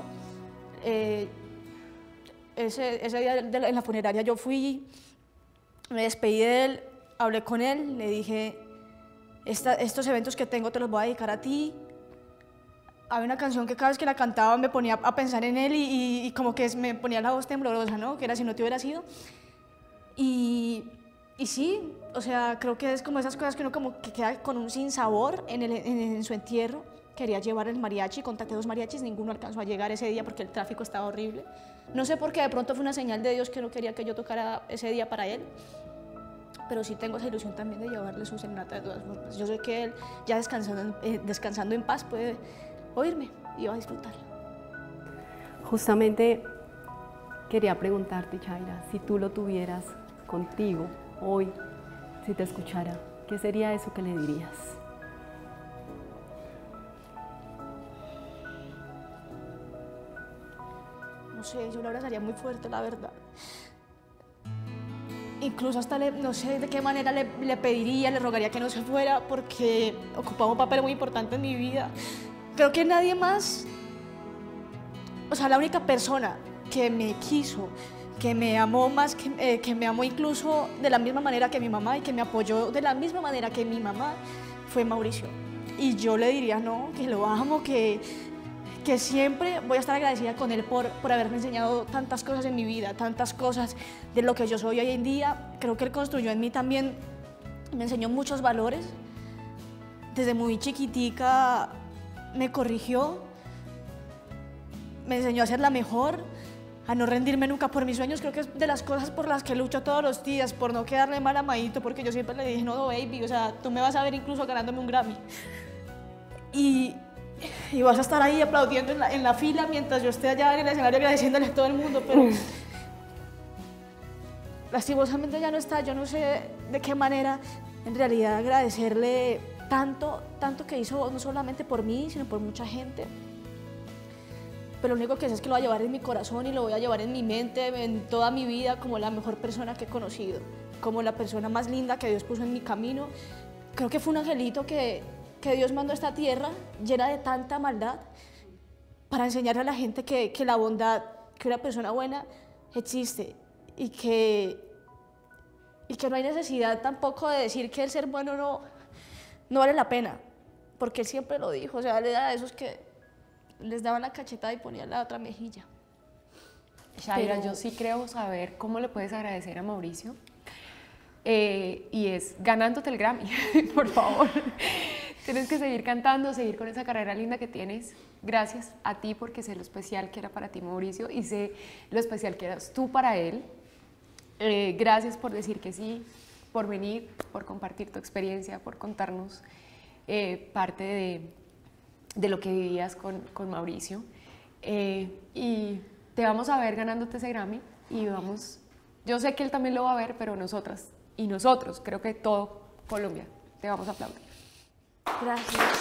Eh, ese, ese día de la- en la funeraria yo fui, me despedí de él, hablé con él, le dije, "Esta- estos eventos que tengo te los voy a dedicar a ti. Había una canción que cada vez que la cantaba me ponía a pensar en él y, y- y como que me ponía la voz temblorosa, ¿no? Que era si no te hubiera sido. Y, y sí, o sea, creo que es como esas cosas que uno como que queda con un sinsabor en, el, en, en su entierro. Quería llevar el mariachi, contacté dos mariachis, ninguno alcanzó a llegar ese día porque el tráfico estaba horrible. No sé por qué, de pronto fue una señal de Dios que no quería que yo tocara ese día para él. Pero sí tengo esa ilusión también de llevarle su serenata de todas formas. Yo sé que él, ya descansando, eh, descansando en paz, puede oírme y va a disfrutarla. Justamente quería preguntarte, Chaira, si tú lo tuvieras contigo hoy, si te escuchara, ¿qué sería eso que le dirías? Sé, yo lo abrazaría muy fuerte, la verdad. Incluso hasta, no sé de qué manera le, le pediría, le rogaría que no se fuera porque ocupaba un papel muy importante en mi vida. Creo que nadie más, o sea, la única persona que me quiso, que me amó más, que, eh, que me amó incluso de la misma manera que mi mamá y que me apoyó de la misma manera que mi mamá, fue Mauricio. Y yo le diría, no, que lo amo, que, que siempre voy a estar agradecida con él por, por haberme enseñado tantas cosas en mi vida, tantas cosas de lo que yo soy hoy en día. Creo que él construyó en mí también, me enseñó muchos valores. Desde muy chiquitica me corrigió, me enseñó a ser la mejor, a no rendirme nunca por mis sueños. Creo que es de las cosas por las que lucho todos los días, por no quedarle mal a Maito, porque yo siempre le dije, no, baby, o sea, tú me vas a ver incluso ganándome un Grammy. Y, y vas a estar ahí aplaudiendo en la, fila mientras yo esté allá en el escenario agradeciéndole a todo el mundo, pero lastimosamente ya no está. Yo no sé de qué manera en realidad agradecerle tanto, tanto que hizo no solamente por mí, sino por mucha gente. Pero lo único que sé es que lo voy a llevar en mi corazón y lo voy a llevar en mi mente, en toda mi vida, como la mejor persona que he conocido, como la persona más linda que Dios puso en mi camino. Creo que fue un angelito que, que Dios mandó a esta tierra llena de tanta maldad para enseñarle a la gente que, que la bondad, que una persona buena existe y que, y que no hay necesidad tampoco de decir que el ser bueno no, no vale la pena, porque él siempre lo dijo, o sea, él era de esos que les daban la cachetada y ponían la otra mejilla. Shaira, Pero- yo sí creo saber cómo le puedes agradecer a Mauricio. Eh, y es ganándote el Grammy, por favor. Tienes que seguir cantando, seguir con esa carrera linda que tienes. Gracias a ti porque sé lo especial que era para ti Mauricio y sé lo especial que eras tú para él. Eh, gracias por decir que sí, por venir, por compartir tu experiencia, por contarnos eh, parte de, de lo que vivías con, con Mauricio. Eh, y te vamos a ver ganándote ese Grammy y vamos, yo sé que él también lo va a ver, pero nosotras y nosotros, creo que todo Colombia, te vamos a aplaudir. Gracias.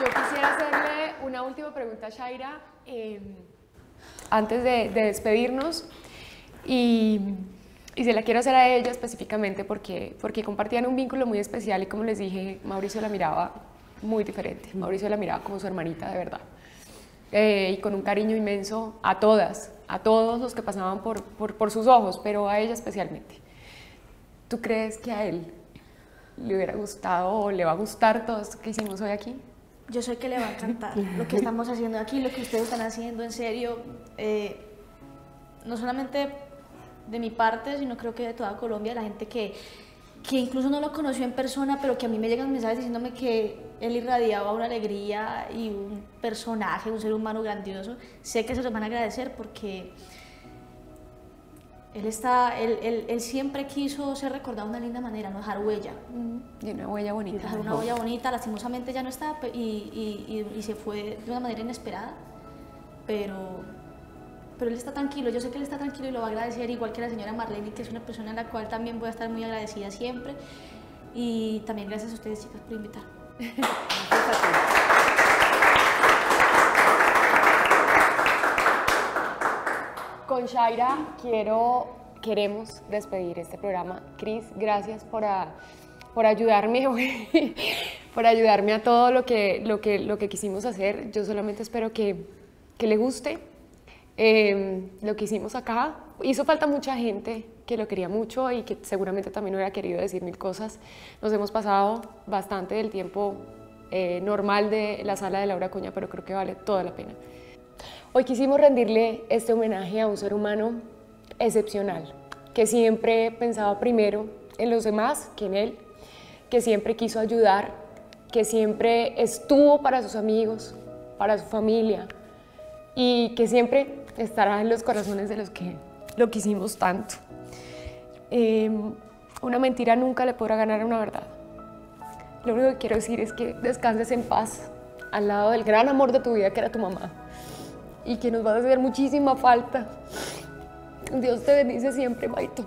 Yo quisiera hacerle una última pregunta a Shaira eh, antes de, de despedirnos y, y, se la quiero hacer a ella específicamente porque, porque compartían un vínculo muy especial y como les dije, Mauricio la miraba muy diferente. Mauricio la miraba como su hermanita de verdad. Eh, y con un cariño inmenso a todas, a todos los que pasaban por, por, por sus ojos, pero a ella especialmente. ¿Tú crees que a él le hubiera gustado o le va a gustar todo esto que hicimos hoy aquí? Yo sé que le va a encantar lo que estamos haciendo aquí, lo que ustedes están haciendo, en serio. Eh, no solamente de mi parte, sino creo que de toda Colombia, la gente que, que incluso no lo conoció en persona, pero que a mí me llegan mensajes diciéndome que él irradiaba una alegría y un personaje, un ser humano grandioso. Sé que se los van a agradecer porque él, está, él, él, él, siempre quiso ser recordado de una linda manera, no dejar huella. Y una huella bonita. Y dejar una huella bonita, lastimosamente ya no está y, y, y, y, se fue de una manera inesperada, pero, pero él está tranquilo, yo sé que él está tranquilo y lo va a agradecer, igual que la señora Marlene, que es una persona en la cual también voy a estar muy agradecida siempre. Y también gracias a ustedes, chicas, por invitar. Con Shaira quiero, queremos despedir este programa. Cris, gracias por, a, por ayudarme por ayudarme a todo lo que, lo, que, lo que quisimos hacer. Yo solamente espero que, que le guste eh, lo que hicimos acá. Hizo falta mucha gente que lo quería mucho y que seguramente también hubiera querido decir mil cosas. Nos hemos pasado bastante del tiempo eh, normal de la sala de Laura Cuña, pero creo que vale toda la pena. Hoy quisimos rendirle este homenaje a un ser humano excepcional, que siempre pensaba primero en los demás que en él, que siempre quiso ayudar, que siempre estuvo para sus amigos, para su familia y que siempre estará en los corazones de los que lo quisimos tanto. Eh, una mentira nunca le podrá ganar a una verdad. Lo único que quiero decir es que descanses en paz al lado del gran amor de tu vida que era tu mamá y que nos va a hacer muchísima falta. Dios te bendice siempre, Maito.